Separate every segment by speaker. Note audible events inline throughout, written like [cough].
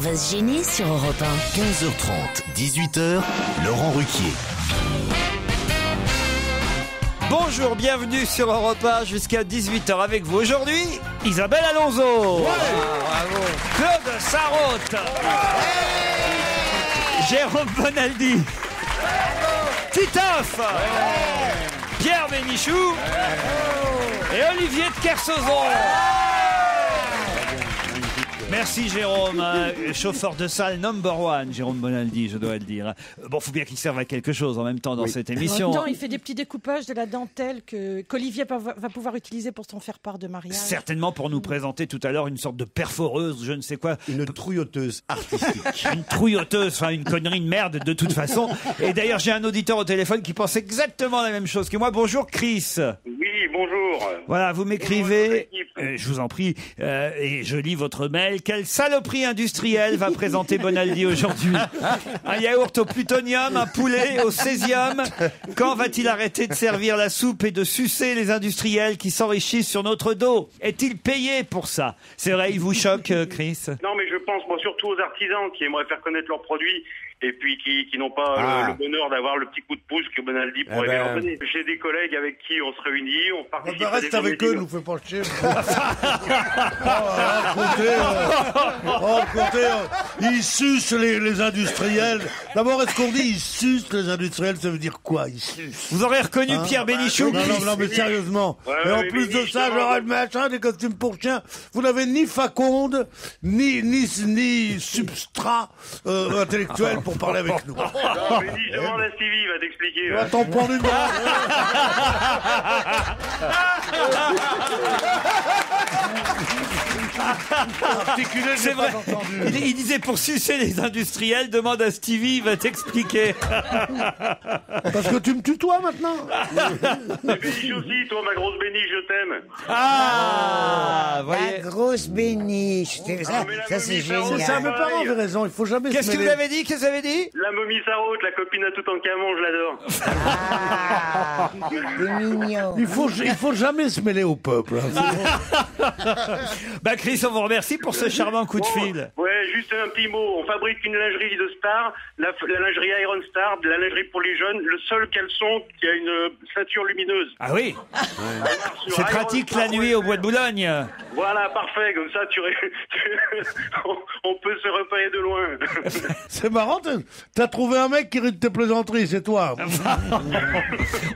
Speaker 1: va se gêner sur Europe
Speaker 2: 15h30, 18h, Laurent Ruquier.
Speaker 3: Bonjour, bienvenue sur Europe 1 jusqu'à 18h avec vous. Aujourd'hui, Isabelle Alonso. Claude Sarraute. Jérôme Bonaldi. Titoff. Pierre Bénichou. Et Olivier de Kersauzon. Merci Jérôme, Euh, chauffeur de salle number one, Jérôme Bonaldi, je dois le dire. Bon, faut bien qu'il serve à quelque chose en même temps dans cette
Speaker 4: En
Speaker 3: émission.
Speaker 4: même temps, il fait des petits découpages de la dentelle que qu'Olivier va va pouvoir utiliser pour son faire-part de mariage.
Speaker 3: Certainement pour nous présenter tout à l'heure une sorte de perforeuse, je ne sais quoi.
Speaker 5: Une trouilloteuse artistique.
Speaker 3: Une trouilloteuse, enfin une connerie de merde de toute façon. Et d'ailleurs, j'ai un auditeur au téléphone qui pense exactement la même chose que moi. Bonjour Chris.
Speaker 6: Oui, bonjour.
Speaker 3: Voilà, vous m'écrivez, euh, je vous en prie, euh, et je lis votre mail. Quelle saloperie industrielle va présenter Bonaldi aujourd'hui Un yaourt au plutonium, un poulet au césium. Quand va-t-il arrêter de servir la soupe et de sucer les industriels qui s'enrichissent sur notre dos? Est-il payé pour ça? C'est vrai, il vous choque, euh, Chris?
Speaker 6: Non, mais je pense moi, surtout aux artisans qui aimeraient faire connaître leurs produits et puis qui, qui n'ont pas le-
Speaker 5: Ah.
Speaker 6: le, bonheur d'avoir le petit coup de pouce que Bonaldi pourrait
Speaker 5: ben.
Speaker 6: leur donner. J'ai des collègues avec qui on se réunit, on
Speaker 5: Ah
Speaker 6: participe
Speaker 5: bah,
Speaker 6: à des
Speaker 5: reste avec eux, nous fais pas chier. [laughs] oh, écoutez, euh, oh, écoutez, euh, ils sucent les, les industriels. D'abord, est-ce qu'on dit ils sucent les industriels Ça veut dire quoi Ils sucent?
Speaker 3: Vous aurez reconnu
Speaker 5: Hein?
Speaker 3: Pierre Bénichou
Speaker 5: non, non, non, mais sérieusement.
Speaker 6: Ouais,
Speaker 5: et en plus
Speaker 6: mais
Speaker 5: de ça, j'aurai le machin, des costumes pour chiens. Vous n'avez ni faconde, ni, ni, ni substrat euh, intellectuel pour [laughs] parler avec nous. [laughs]
Speaker 6: Non, mais dis, je demande à Stevie, il va t'expliquer.
Speaker 5: Va t'en prendre une [laughs] Articulé,
Speaker 3: C'est vrai. Il, il disait pour sucer les industriels, demande à Stevie, il va t'expliquer. [laughs]
Speaker 5: Parce que tu me tutoies maintenant
Speaker 6: Mais Béniche aussi, toi, ma grosse béniche, je t'aime.
Speaker 3: Ah,
Speaker 7: La
Speaker 3: voyez.
Speaker 7: grosse béniche. C'est- Ça,
Speaker 6: Ah, la
Speaker 7: ça, c'est
Speaker 6: ça,
Speaker 5: C'est
Speaker 7: génial.
Speaker 5: ça, mes parents avaient raison, il faut jamais
Speaker 3: Qu'est-ce
Speaker 5: se
Speaker 3: que vous
Speaker 5: mêler.
Speaker 3: avez dit Qu'est-ce que vous avez dit
Speaker 6: La momie Sarraute, la copine à Toutankhamon, je l'adore.
Speaker 7: Ah, c'est mignon.
Speaker 5: Il faut, il faut jamais se mêler au peuple. hein. [laughs]
Speaker 3: Bah Chris, on vous remercie pour ce charmant coup de fil.
Speaker 6: Ouais, juste un petit mot. On fabrique une lingerie de star, la, la lingerie Iron Star, de la lingerie pour les jeunes, le seul caleçon qui a une euh, ceinture lumineuse.
Speaker 3: Ah oui,
Speaker 6: Sur
Speaker 3: c'est
Speaker 6: Iron
Speaker 3: pratique
Speaker 6: Star,
Speaker 3: la nuit au bois de Boulogne.
Speaker 6: Voilà, parfait, comme ça tu, ré- tu- [laughs] on, on peut se repérer de loin. [laughs]
Speaker 5: C'est marrant, t'as- t'as trouvé un mec qui rit de tes plaisanteries, c'est toi. [laughs]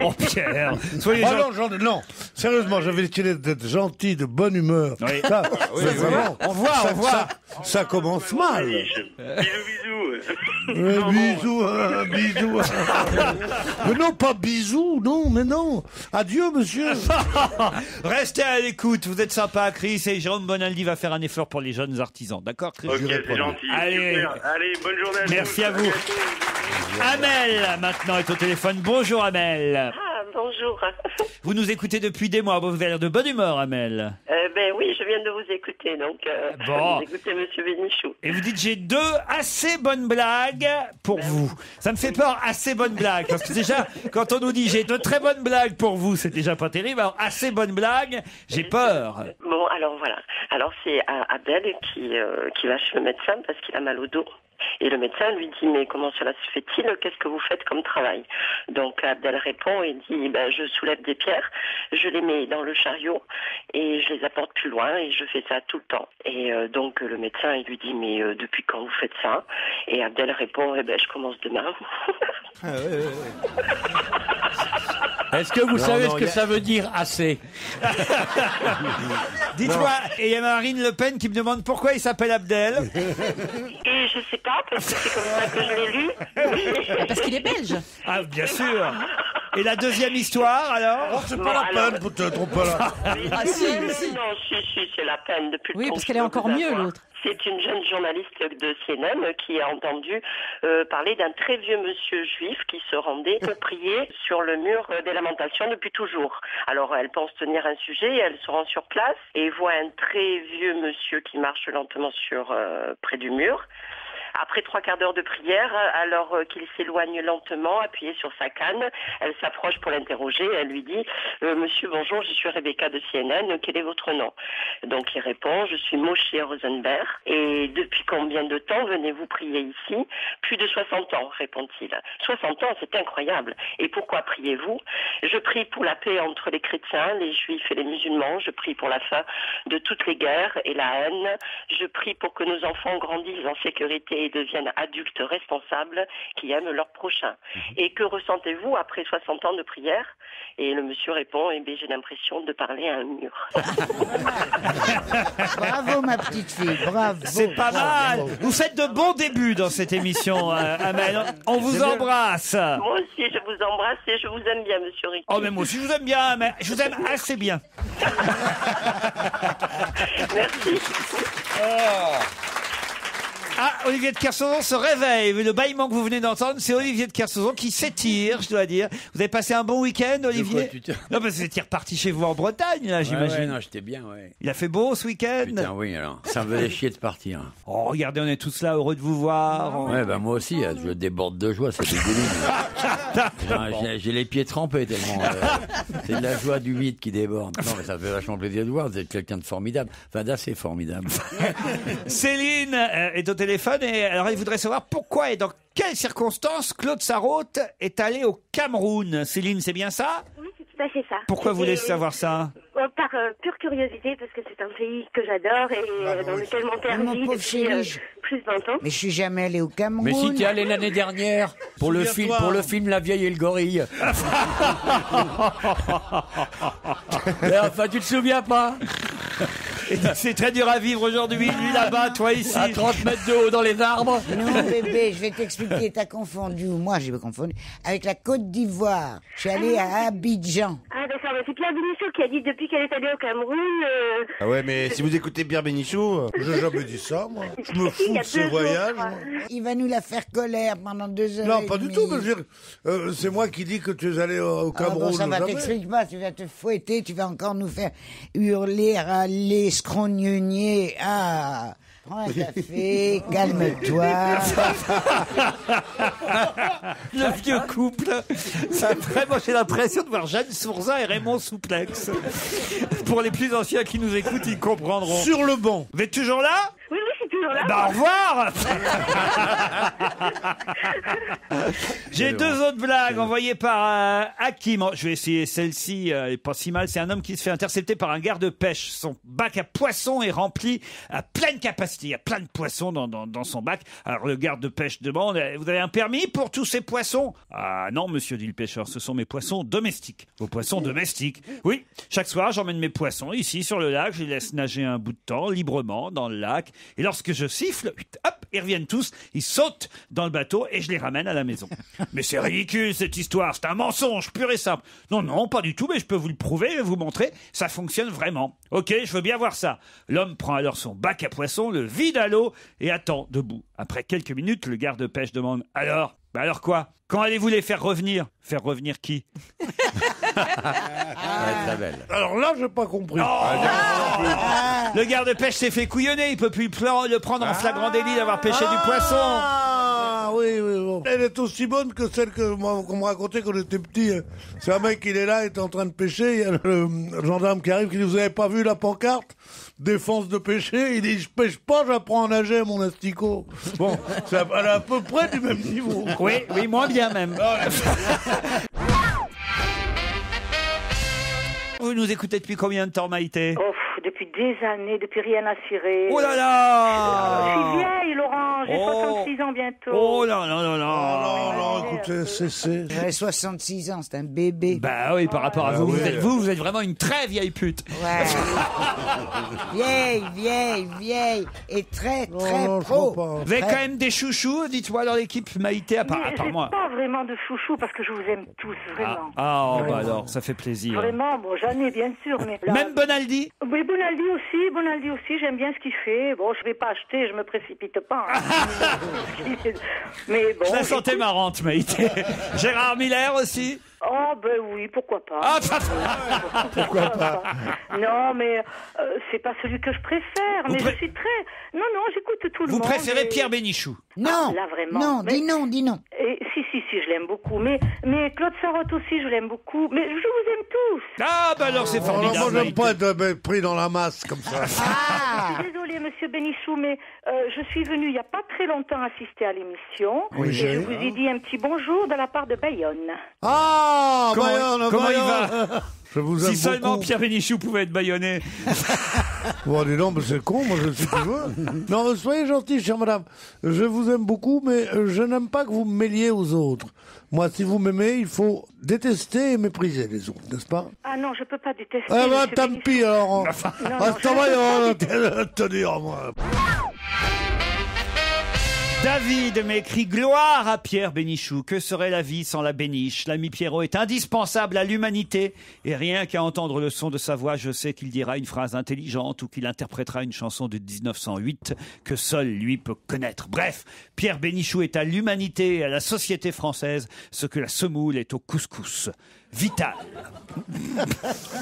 Speaker 3: Oh Pierre, soyez
Speaker 5: Oh
Speaker 3: gentil.
Speaker 5: non, j'en- non, sérieusement, j'avais essayé d'être gentil, de bonne humeur.
Speaker 3: Oui.
Speaker 5: Ça, c'est vraiment-
Speaker 3: On voit,
Speaker 5: ça,
Speaker 3: on voit.
Speaker 5: Ça, ça commence mal.
Speaker 6: bisous, bisous. [laughs]
Speaker 5: Euh, bisous, euh, bisous. [laughs] mais non, pas bisous, non, mais non. Adieu, monsieur.
Speaker 3: Restez à l'écoute, vous êtes sympa Chris et Jérôme Bonaldi va faire un effort pour les jeunes artisans. D'accord Chris?
Speaker 6: Ok, c'est gentil.
Speaker 3: Allez.
Speaker 6: Super. Allez, bonne journée à
Speaker 3: Merci. À vous. Amel maintenant est au téléphone. Bonjour Amel.
Speaker 8: Ah, bonjour. [laughs]
Speaker 3: Vous nous écoutez depuis des mois, vous avez l'air de bonne humeur Amel.
Speaker 8: Euh, ben oui, je viens de vous écouter, donc euh,
Speaker 3: Bon.
Speaker 8: vous écoutez Monsieur Bénichou.
Speaker 3: Et vous dites j'ai deux assez bonnes blagues pour vous. Ça me fait peur assez bonnes blagues parce que déjà quand on nous dit j'ai de très bonnes blagues pour vous, c'est déjà pas terrible. Alors assez bonnes blagues, j'ai peur.
Speaker 8: Bon, alors voilà. Alors c'est euh, Abdel qui euh, qui va chez le médecin parce qu'il a mal au dos. Et le médecin lui dit mais comment cela se fait-il? Qu'est-ce que vous faites comme travail? Donc Abdel répond et dit ben je soulève des pierres, je les mets dans le chariot et je les apporte plus loin et je fais ça tout le temps. Et euh, donc le médecin il lui dit mais euh, depuis quand vous faites ça? Et Abdel répond eh ben je commence demain.
Speaker 9: Est-ce que vous savez ce que ça veut dire assez [laughs]
Speaker 3: Dites-moi, et il y a Marine Le Pen qui me demande pourquoi il s'appelle Abdel? [laughs]
Speaker 8: Je sais pas parce que c'est comme ça que je l'ai lu.
Speaker 4: Ah, Parce qu'il est belge.
Speaker 3: Ah bien sûr. Et la deuxième histoire alors
Speaker 5: Oh, c'est pas la
Speaker 8: alors-
Speaker 5: peine, peut-être.
Speaker 4: Ah, si,
Speaker 8: non,
Speaker 4: si.
Speaker 8: non, si, si, c'est la peine depuis le
Speaker 4: Oui, parce
Speaker 8: que
Speaker 4: qu'elle est encore mieux, l'autre.
Speaker 8: C'est une jeune journaliste de CNN qui a entendu euh, parler d'un très vieux monsieur juif qui se rendait pour [laughs] prier sur le mur des lamentations depuis toujours. Alors elle pense tenir un sujet, elle se rend sur place et voit un très vieux monsieur qui marche lentement sur euh, près du mur. Après trois quarts d'heure de prière, alors euh, qu'il s'éloigne lentement, appuyé sur sa canne, elle s'approche pour l'interroger. Elle lui dit Euh, Monsieur, bonjour, je suis Rebecca de CNN. Quel est votre nom? Donc il répond Je suis Moshe Rosenberg. Et depuis combien de temps venez-vous prier ici? Plus de 60 ans, répond-il. 60 ans, c'est incroyable. Et pourquoi priez-vous? Je prie pour la paix entre les chrétiens, les juifs et les musulmans. Je prie pour la fin de toutes les guerres et la haine. Je prie pour que nos enfants grandissent en sécurité et deviennent adultes responsables qui aiment leur prochain. Et que ressentez-vous après 60 ans de prière? Et le monsieur répond Eh bien, j'ai l'impression de parler à un mur. [laughs]
Speaker 7: Bravo, ma petite fille, bravo.
Speaker 3: C'est pas mal.
Speaker 7: bravo.
Speaker 3: Vous faites de bons débuts dans cette émission, euh, Amel. On vous embrasse.
Speaker 8: Moi aussi, je vous embrasse et je vous aime bien, monsieur Ricky.
Speaker 3: Oh, mais moi aussi, je vous aime bien, mais je vous aime assez bien. [laughs]
Speaker 8: Merci.
Speaker 3: Ah, Olivier de Kersauzon se réveille. Le bâillement que vous venez d'entendre, c'est Olivier de Kersauzon qui s'étire, je dois dire. Vous avez passé un bon week-end, Olivier
Speaker 9: tu te-
Speaker 3: Non, mais vous étiez reparti chez vous en Bretagne, là,
Speaker 9: Ouais,
Speaker 3: j'imagine.
Speaker 9: ouais, non, j'étais bien, ouais.
Speaker 3: Il a fait beau ce week-end
Speaker 9: Putain, oui, alors. Ça me faisait chier de partir.
Speaker 3: Oh, regardez, on est tous là, heureux de vous voir. On-
Speaker 9: Ouais, bah moi aussi, euh, je déborde de joie, c'est dégueulasse. [laughs] J'ai- J'ai les pieds trempés tellement. euh, c'est de la joie du vide qui déborde. Non, mais ça fait vachement plaisir de voir. Vous êtes quelqu'un de formidable. Enfin, d'assez formidable. [laughs]
Speaker 3: Céline euh, est au téléphone et alors il voudrait savoir pourquoi et dans quelles circonstances Claude Sarraute est allé au Cameroun. Céline, c'est bien ça?
Speaker 1: Oui, c'est tout à fait ça.
Speaker 3: Pourquoi vous voulez savoir ça?
Speaker 1: Euh, Par euh, pure curiosité, parce que c'est un pays que j'adore et euh, dans lequel mon père
Speaker 7: Mon
Speaker 1: vit
Speaker 7: pauvre
Speaker 1: depuis
Speaker 7: chéri,
Speaker 1: euh,
Speaker 7: je-
Speaker 1: plus de 20 ans.
Speaker 7: Mais je suis jamais allé au Cameroun.
Speaker 9: Mais si t'es allé l'année dernière pour le film,
Speaker 5: Souviens-toi.
Speaker 9: pour le film La vieille et le gorille. [laughs] [laughs] Mais enfin, tu te souviens pas? [laughs] [laughs]
Speaker 3: C'est très dur à vivre aujourd'hui, lui là-bas, toi ici.
Speaker 9: À 30 mètres de haut dans les arbres.
Speaker 7: Non, bébé, je vais t'expliquer. T'as confondu, ou moi j'ai confondu, avec la Côte d'Ivoire. Je suis allé à Abidjan.
Speaker 1: Ah d'accord, mais c'est Pierre Benichou qui a dit depuis qu'elle est allée au Cameroun. euh,
Speaker 10: Ah ouais, mais si vous écoutez Pierre Bénichou,
Speaker 5: J'ai jamais dit ça, moi. [laughs] Je me
Speaker 1: il
Speaker 5: fous
Speaker 1: y a
Speaker 5: de ces
Speaker 1: deux jours,
Speaker 5: voyages.
Speaker 1: je crois.
Speaker 5: moi.
Speaker 7: Il va nous la faire colère pendant deux heures.
Speaker 5: Non,
Speaker 7: et
Speaker 5: pas du
Speaker 7: demie.
Speaker 5: tout, mais je veux dire, euh, c'est moi qui dis que tu es allé au, au
Speaker 7: Ah
Speaker 5: Cameroun.
Speaker 7: bon, ça va,
Speaker 5: jamais.
Speaker 7: t'explique pas, tu vas te fouetter, tu vas encore nous faire hurler, râler, scrognonier. Ah, prends un café, calme-toi. [laughs]
Speaker 3: Le vieux couple. C'est vraiment, j'ai l'impression de voir Jeanne Sourzin et Raymond Souplex. Pour les plus anciens qui nous écoutent, ils comprendront.
Speaker 5: Sur le banc.
Speaker 3: Vous êtes toujours là?
Speaker 1: Oui, oui, toujours là.
Speaker 3: Bah, au revoir [laughs] J'ai deux autres blagues envoyées par euh, Hakim. Oh, Je vais essayer celle-ci, euh, elle est pas si mal. C'est un homme qui se fait intercepter par un garde-pêche. Son bac à poissons est rempli à pleine capacité. Il y a plein de poissons dans, dans, dans son bac. Alors le garde-pêche demande euh, Vous avez un permis pour tous ces poissons? Ah non, monsieur, dit le pêcheur, ce sont mes poissons domestiques. Vos poissons domestiques Oui, chaque soir, j'emmène mes poissons ici sur le lac. Je les laisse nager un bout de temps, librement, dans le lac. Et lorsque je siffle, hop, ils reviennent tous, ils sautent dans le bateau et je les ramène à la maison. [laughs] mais c'est ridicule cette histoire, c'est un mensonge pur et simple. Non, non, pas du tout, mais je peux vous le prouver et vous montrer, ça fonctionne vraiment. Ok, je veux bien voir ça. L'homme prend alors son bac à poissons, le vide à l'eau et attend debout. Après quelques minutes, le garde-pêche demande Alors Bah alors quoi? Quand allez-vous les faire revenir? Faire revenir qui? [laughs]
Speaker 9: très belle.
Speaker 5: Alors là, j'ai pas compris.
Speaker 3: Le garde-pêche s'est fait couillonner, il peut plus le plan- le prendre en flagrant délit d'avoir pêché du poisson.
Speaker 5: Ah oui, oui, bon. Elle est aussi bonne que celle que moi- qu'on me racontait quand j'étais petit. C'est un mec, il est là, il est en train de pêcher. Il y a le, le gendarme qui arrive, qui dit Vous avez pas vu la pancarte? Défense de pêcher. Il dit Je pêche pas, j'apprends à nager, mon asticot. Bon, c'est à, elle est à peu près du même niveau.
Speaker 3: Oui, oui, moins bien même. Vous nous écoutez depuis combien de temps, Maïté?
Speaker 1: Depuis des années, depuis rien à cirer.
Speaker 3: Oh là
Speaker 1: Je
Speaker 3: là
Speaker 1: suis vieille, Laurent, j'ai
Speaker 3: Oh.
Speaker 1: 66 ans bientôt.
Speaker 3: Oh là là là là
Speaker 5: Non, non, écoutez, c'est.
Speaker 7: J'avais 66 ans, c'est un bébé.
Speaker 3: Bah oui, par rapport à
Speaker 5: Ah
Speaker 3: vous, vous êtes, vous, vous êtes vraiment une très vieille pute.
Speaker 7: Ouais. [laughs] vieille, vieille, vieille. Et très, très
Speaker 5: non, je
Speaker 7: pro.
Speaker 3: Vous avez quand même des chouchous, dites-moi, dans l'équipe Maïté, à part, à part moi.
Speaker 1: pas vraiment de chouchou parce que je vous aime tous,
Speaker 3: Ah,
Speaker 1: vraiment.
Speaker 3: ah, oh, bah alors, ça fait plaisir.
Speaker 1: Vraiment, bon, j'en ai bien sûr, mais... là-
Speaker 3: Même Bonaldi
Speaker 1: Oui, Bonaldi aussi, Bonaldi aussi, j'aime bien ce qu'il fait. Bon, je vais pas acheter, je me précipite pas. hein. [laughs] mais bon...
Speaker 3: Je la sentais marrante, Maïté. Gérard Miller aussi?
Speaker 1: Oh, ben oui, pourquoi pas.
Speaker 3: Ah,
Speaker 1: pourquoi [laughs] pas Non, mais euh, c'est pas celui que je préfère.
Speaker 3: Vous
Speaker 1: mais
Speaker 3: pré-
Speaker 1: je suis très. Non, non, j'écoute tout le
Speaker 3: Vous
Speaker 1: monde.
Speaker 3: préférez
Speaker 1: et-
Speaker 3: Pierre Bénichou
Speaker 7: Non,
Speaker 1: Là, vraiment.
Speaker 7: non,
Speaker 1: Mais-
Speaker 7: dis non, dis non.
Speaker 1: Et, si, si, si, je l'aime beaucoup. Mais, mais Claude Sarraute aussi, je l'aime beaucoup. Mais je vous aime tous.
Speaker 3: Ah, bah alors c'est
Speaker 5: Alors,
Speaker 3: formidable.
Speaker 5: moi, j'aime pas être pris dans la masse comme ça.
Speaker 7: Ah,
Speaker 1: Je suis désolée, monsieur Bénichou, mais euh, je suis venue il n'y a pas très longtemps assister à l'émission.
Speaker 5: Oui,
Speaker 1: et
Speaker 5: j'ai-
Speaker 1: je vous ai dit un petit bonjour de la part de Bayonne.
Speaker 5: Ah,
Speaker 3: Comment-
Speaker 5: Bayonne,
Speaker 3: comment il
Speaker 5: Bayonne. [laughs] Je vous aime
Speaker 3: Si seulement
Speaker 5: beaucoup.
Speaker 3: Pierre Bénichou pouvait être baïonné.
Speaker 5: Bon, [laughs] dis donc, mais c'est con, moi, je suis tu veux. Non, mais soyez gentil, chère madame. Je vous aime beaucoup, mais euh, je n'aime pas que vous me mêliez aux autres. Moi, si vous m'aimez, il faut détester et mépriser les autres, n'est-ce pas?
Speaker 1: Ah non, je peux pas détester.
Speaker 5: Eh ben,
Speaker 1: monsieur
Speaker 5: tant
Speaker 1: Bénichou.
Speaker 5: pis, alors.
Speaker 1: Non,
Speaker 5: Ah,
Speaker 1: non,
Speaker 5: c'est
Speaker 1: je-
Speaker 5: envoyant, te dire, moi.
Speaker 3: David m'écrit gloire à Pierre Bénichou. Que serait la vie sans la béniche? L'ami Pierrot est indispensable à l'humanité. Et rien qu'à entendre le son de sa voix, je sais qu'il dira une phrase intelligente ou qu'il interprétera une chanson de 1908 que seul lui peut connaître. Bref, Pierre Bénichou est à l'humanité et à la société française ce que la semoule est au couscous. Vital. [laughs]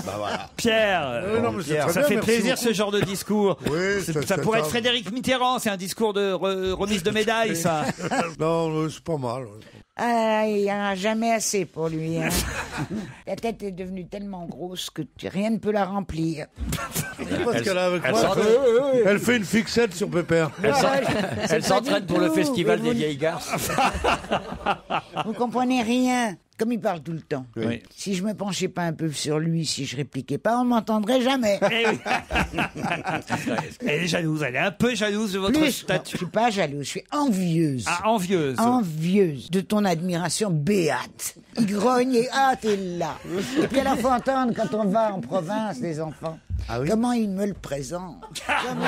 Speaker 10: Bah voilà.
Speaker 3: Pierre,
Speaker 5: Euh, non, mais c'est
Speaker 3: Pierre,
Speaker 5: très
Speaker 3: ça
Speaker 5: bien,
Speaker 3: fait
Speaker 5: merci
Speaker 3: plaisir
Speaker 5: beaucoup.
Speaker 3: ce genre de discours.
Speaker 5: Oui,
Speaker 3: C'est-
Speaker 5: c'est-
Speaker 3: ça pourrait être
Speaker 5: un-
Speaker 3: Frédéric Mitterrand, c'est un discours de re- remise de médaille, ça. [laughs]
Speaker 5: non, euh, c'est pas mal.
Speaker 7: Ah, il n'y en a jamais assez pour lui. hein. [laughs] La tête est devenue tellement grosse que tu- rien ne peut la remplir.
Speaker 5: Parce qu'elle a avec
Speaker 9: elle
Speaker 5: moi,
Speaker 9: s'entraîne.
Speaker 5: elle, elle fait une fixette sur Pépère.
Speaker 9: Elle s'en- s'entraîne pour le festival des vieilles garces.
Speaker 7: Vous comprenez rien. Comme il parle tout le temps.
Speaker 3: Oui.
Speaker 7: Si je me penchais pas un peu sur lui, si je répliquais pas, on m'entendrait jamais.
Speaker 3: Eh. [laughs] Elle est jalouse, elle est un peu jalouse de votre
Speaker 7: Plus, non,
Speaker 3: statut.
Speaker 7: je suis pas jalouse, je suis envieuse.
Speaker 3: Ah, envieuse.
Speaker 7: Envieuse de ton admiration béate. Il grogne et ah, t'es là. Et puis alors, faut entendre quand on va en province, les enfants. Comment ils me le. [laughs] Comment-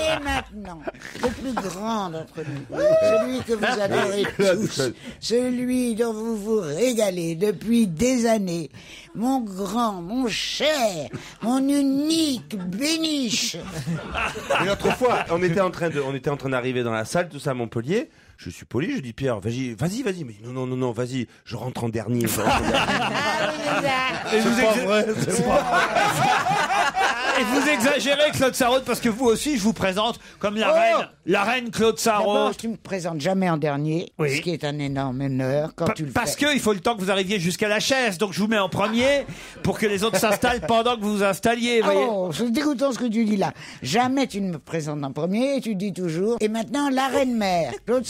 Speaker 7: Et maintenant, le plus grand d'entre nous, celui que vous [laughs] adorez tous, celui dont vous vous régalez depuis des années, mon grand, mon cher, mon unique béniche. [laughs]
Speaker 10: Et l'autre fois, on était en train de, on était en train d'arriver dans la salle, tout ça à Montpellier. Je suis poli, je dis Pierre, vas-y, vas-y, vas-y. Mais non, non, non, non, vas-y, je rentre en dernier. je rentre en dernier.
Speaker 3: Et vous,
Speaker 5: C'est pas
Speaker 3: exa-
Speaker 5: vrai, c'est pas [laughs]
Speaker 3: et vous exagérez, Claude Sarraute, parce que vous aussi, je vous présente comme la
Speaker 7: Oh
Speaker 3: reine, la reine Claude
Speaker 7: D'abord,
Speaker 3: Sarraute.
Speaker 7: tu me présentes jamais en dernier,
Speaker 3: Oui.
Speaker 7: ce qui est un énorme honneur quand
Speaker 3: Pa-
Speaker 7: tu le
Speaker 3: Parce
Speaker 7: fais.
Speaker 3: qu'il faut le temps que vous arriviez jusqu'à la chaise, donc je vous mets en premier pour que les autres s'installent pendant que vous vous installiez. vous voyez.
Speaker 7: Oh, c'est dégoûtant ce que tu dis là. Jamais tu ne me présentes en premier, tu dis toujours. Et maintenant, la reine mère, Claude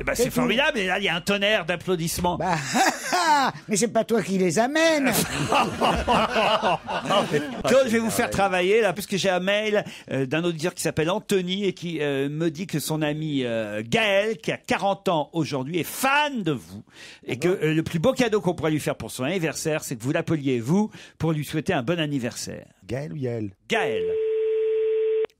Speaker 3: Eh ben,
Speaker 7: c'est
Speaker 3: formidable, et là, il y a un tonnerre d'applaudissements.
Speaker 7: Bah, [laughs] mais c'est pas toi qui les amènes. [laughs]
Speaker 3: Claude, je vais vous faire travailler là, parce que j'ai un mail euh, d'un auditeur qui s'appelle Anthony et qui euh, me dit que son ami euh, Gaël, qui a 40 ans aujourd'hui, est fan de vous et que euh, le plus beau cadeau qu'on pourrait lui faire pour son anniversaire, c'est que vous l'appeliez vous pour lui souhaiter un bon anniversaire.
Speaker 10: Gaël ou Yael?
Speaker 3: Gaël.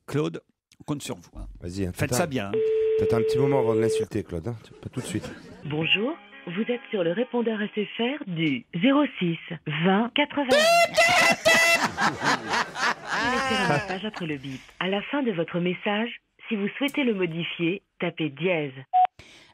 Speaker 3: Claude, on compte sur vous. hein.
Speaker 10: Vas-y,
Speaker 3: Faites ça bien. hein.
Speaker 10: T'attends un petit moment avant de l'insulter, Claude. Hein. Pas tout de suite.
Speaker 11: Bonjour, vous êtes sur le répondeur SFR du 06 20 80. Laissez un message après le bip. À la fin de votre message, si vous souhaitez le modifier, tapez dièse.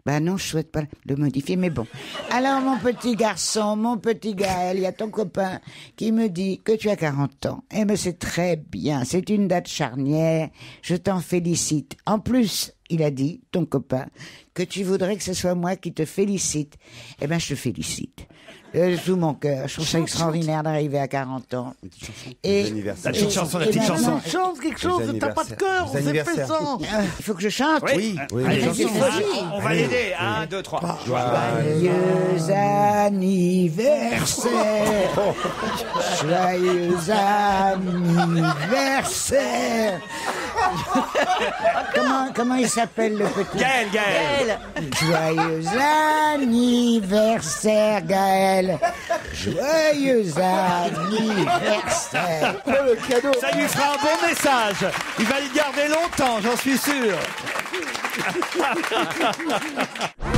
Speaker 7: Bah non, je souhaite pas le modifier, mais bon. Alors, mon petit garçon, mon petit Gaël, il y a ton copain qui me dit que tu as 40 ans. Eh ben, c'est très bien. C'est une date charnière. Je t'en félicite. En plus, il a dit, ton copain, que tu voudrais que ce soit moi qui te félicite. Eh ben, je te félicite. Euh, tout mon cœur. Je trouve ça extraordinaire d'arriver à 40 ans. Et.
Speaker 3: La petite
Speaker 7: et-
Speaker 3: chanson, la
Speaker 7: et
Speaker 3: petite chanson.
Speaker 5: Chante quelque chose, t'as pas de cœur, c'est
Speaker 10: anniversaires.
Speaker 5: fessant.
Speaker 7: Euh, Il faut que je chante.
Speaker 10: Oui, oui.
Speaker 3: Allez,
Speaker 7: Allez, folie.
Speaker 3: On va l'aider. Un, deux, trois.
Speaker 7: Joyeux anniversaire Joyeux anniversaire comment, comment il s'appelle le petit?
Speaker 3: Gaël, Gaël.
Speaker 7: Joyeux anniversaire Gaël Joyeux anniversaire
Speaker 3: Ça lui fera un bon message. Il va le garder longtemps, j'en suis sûr. [laughs]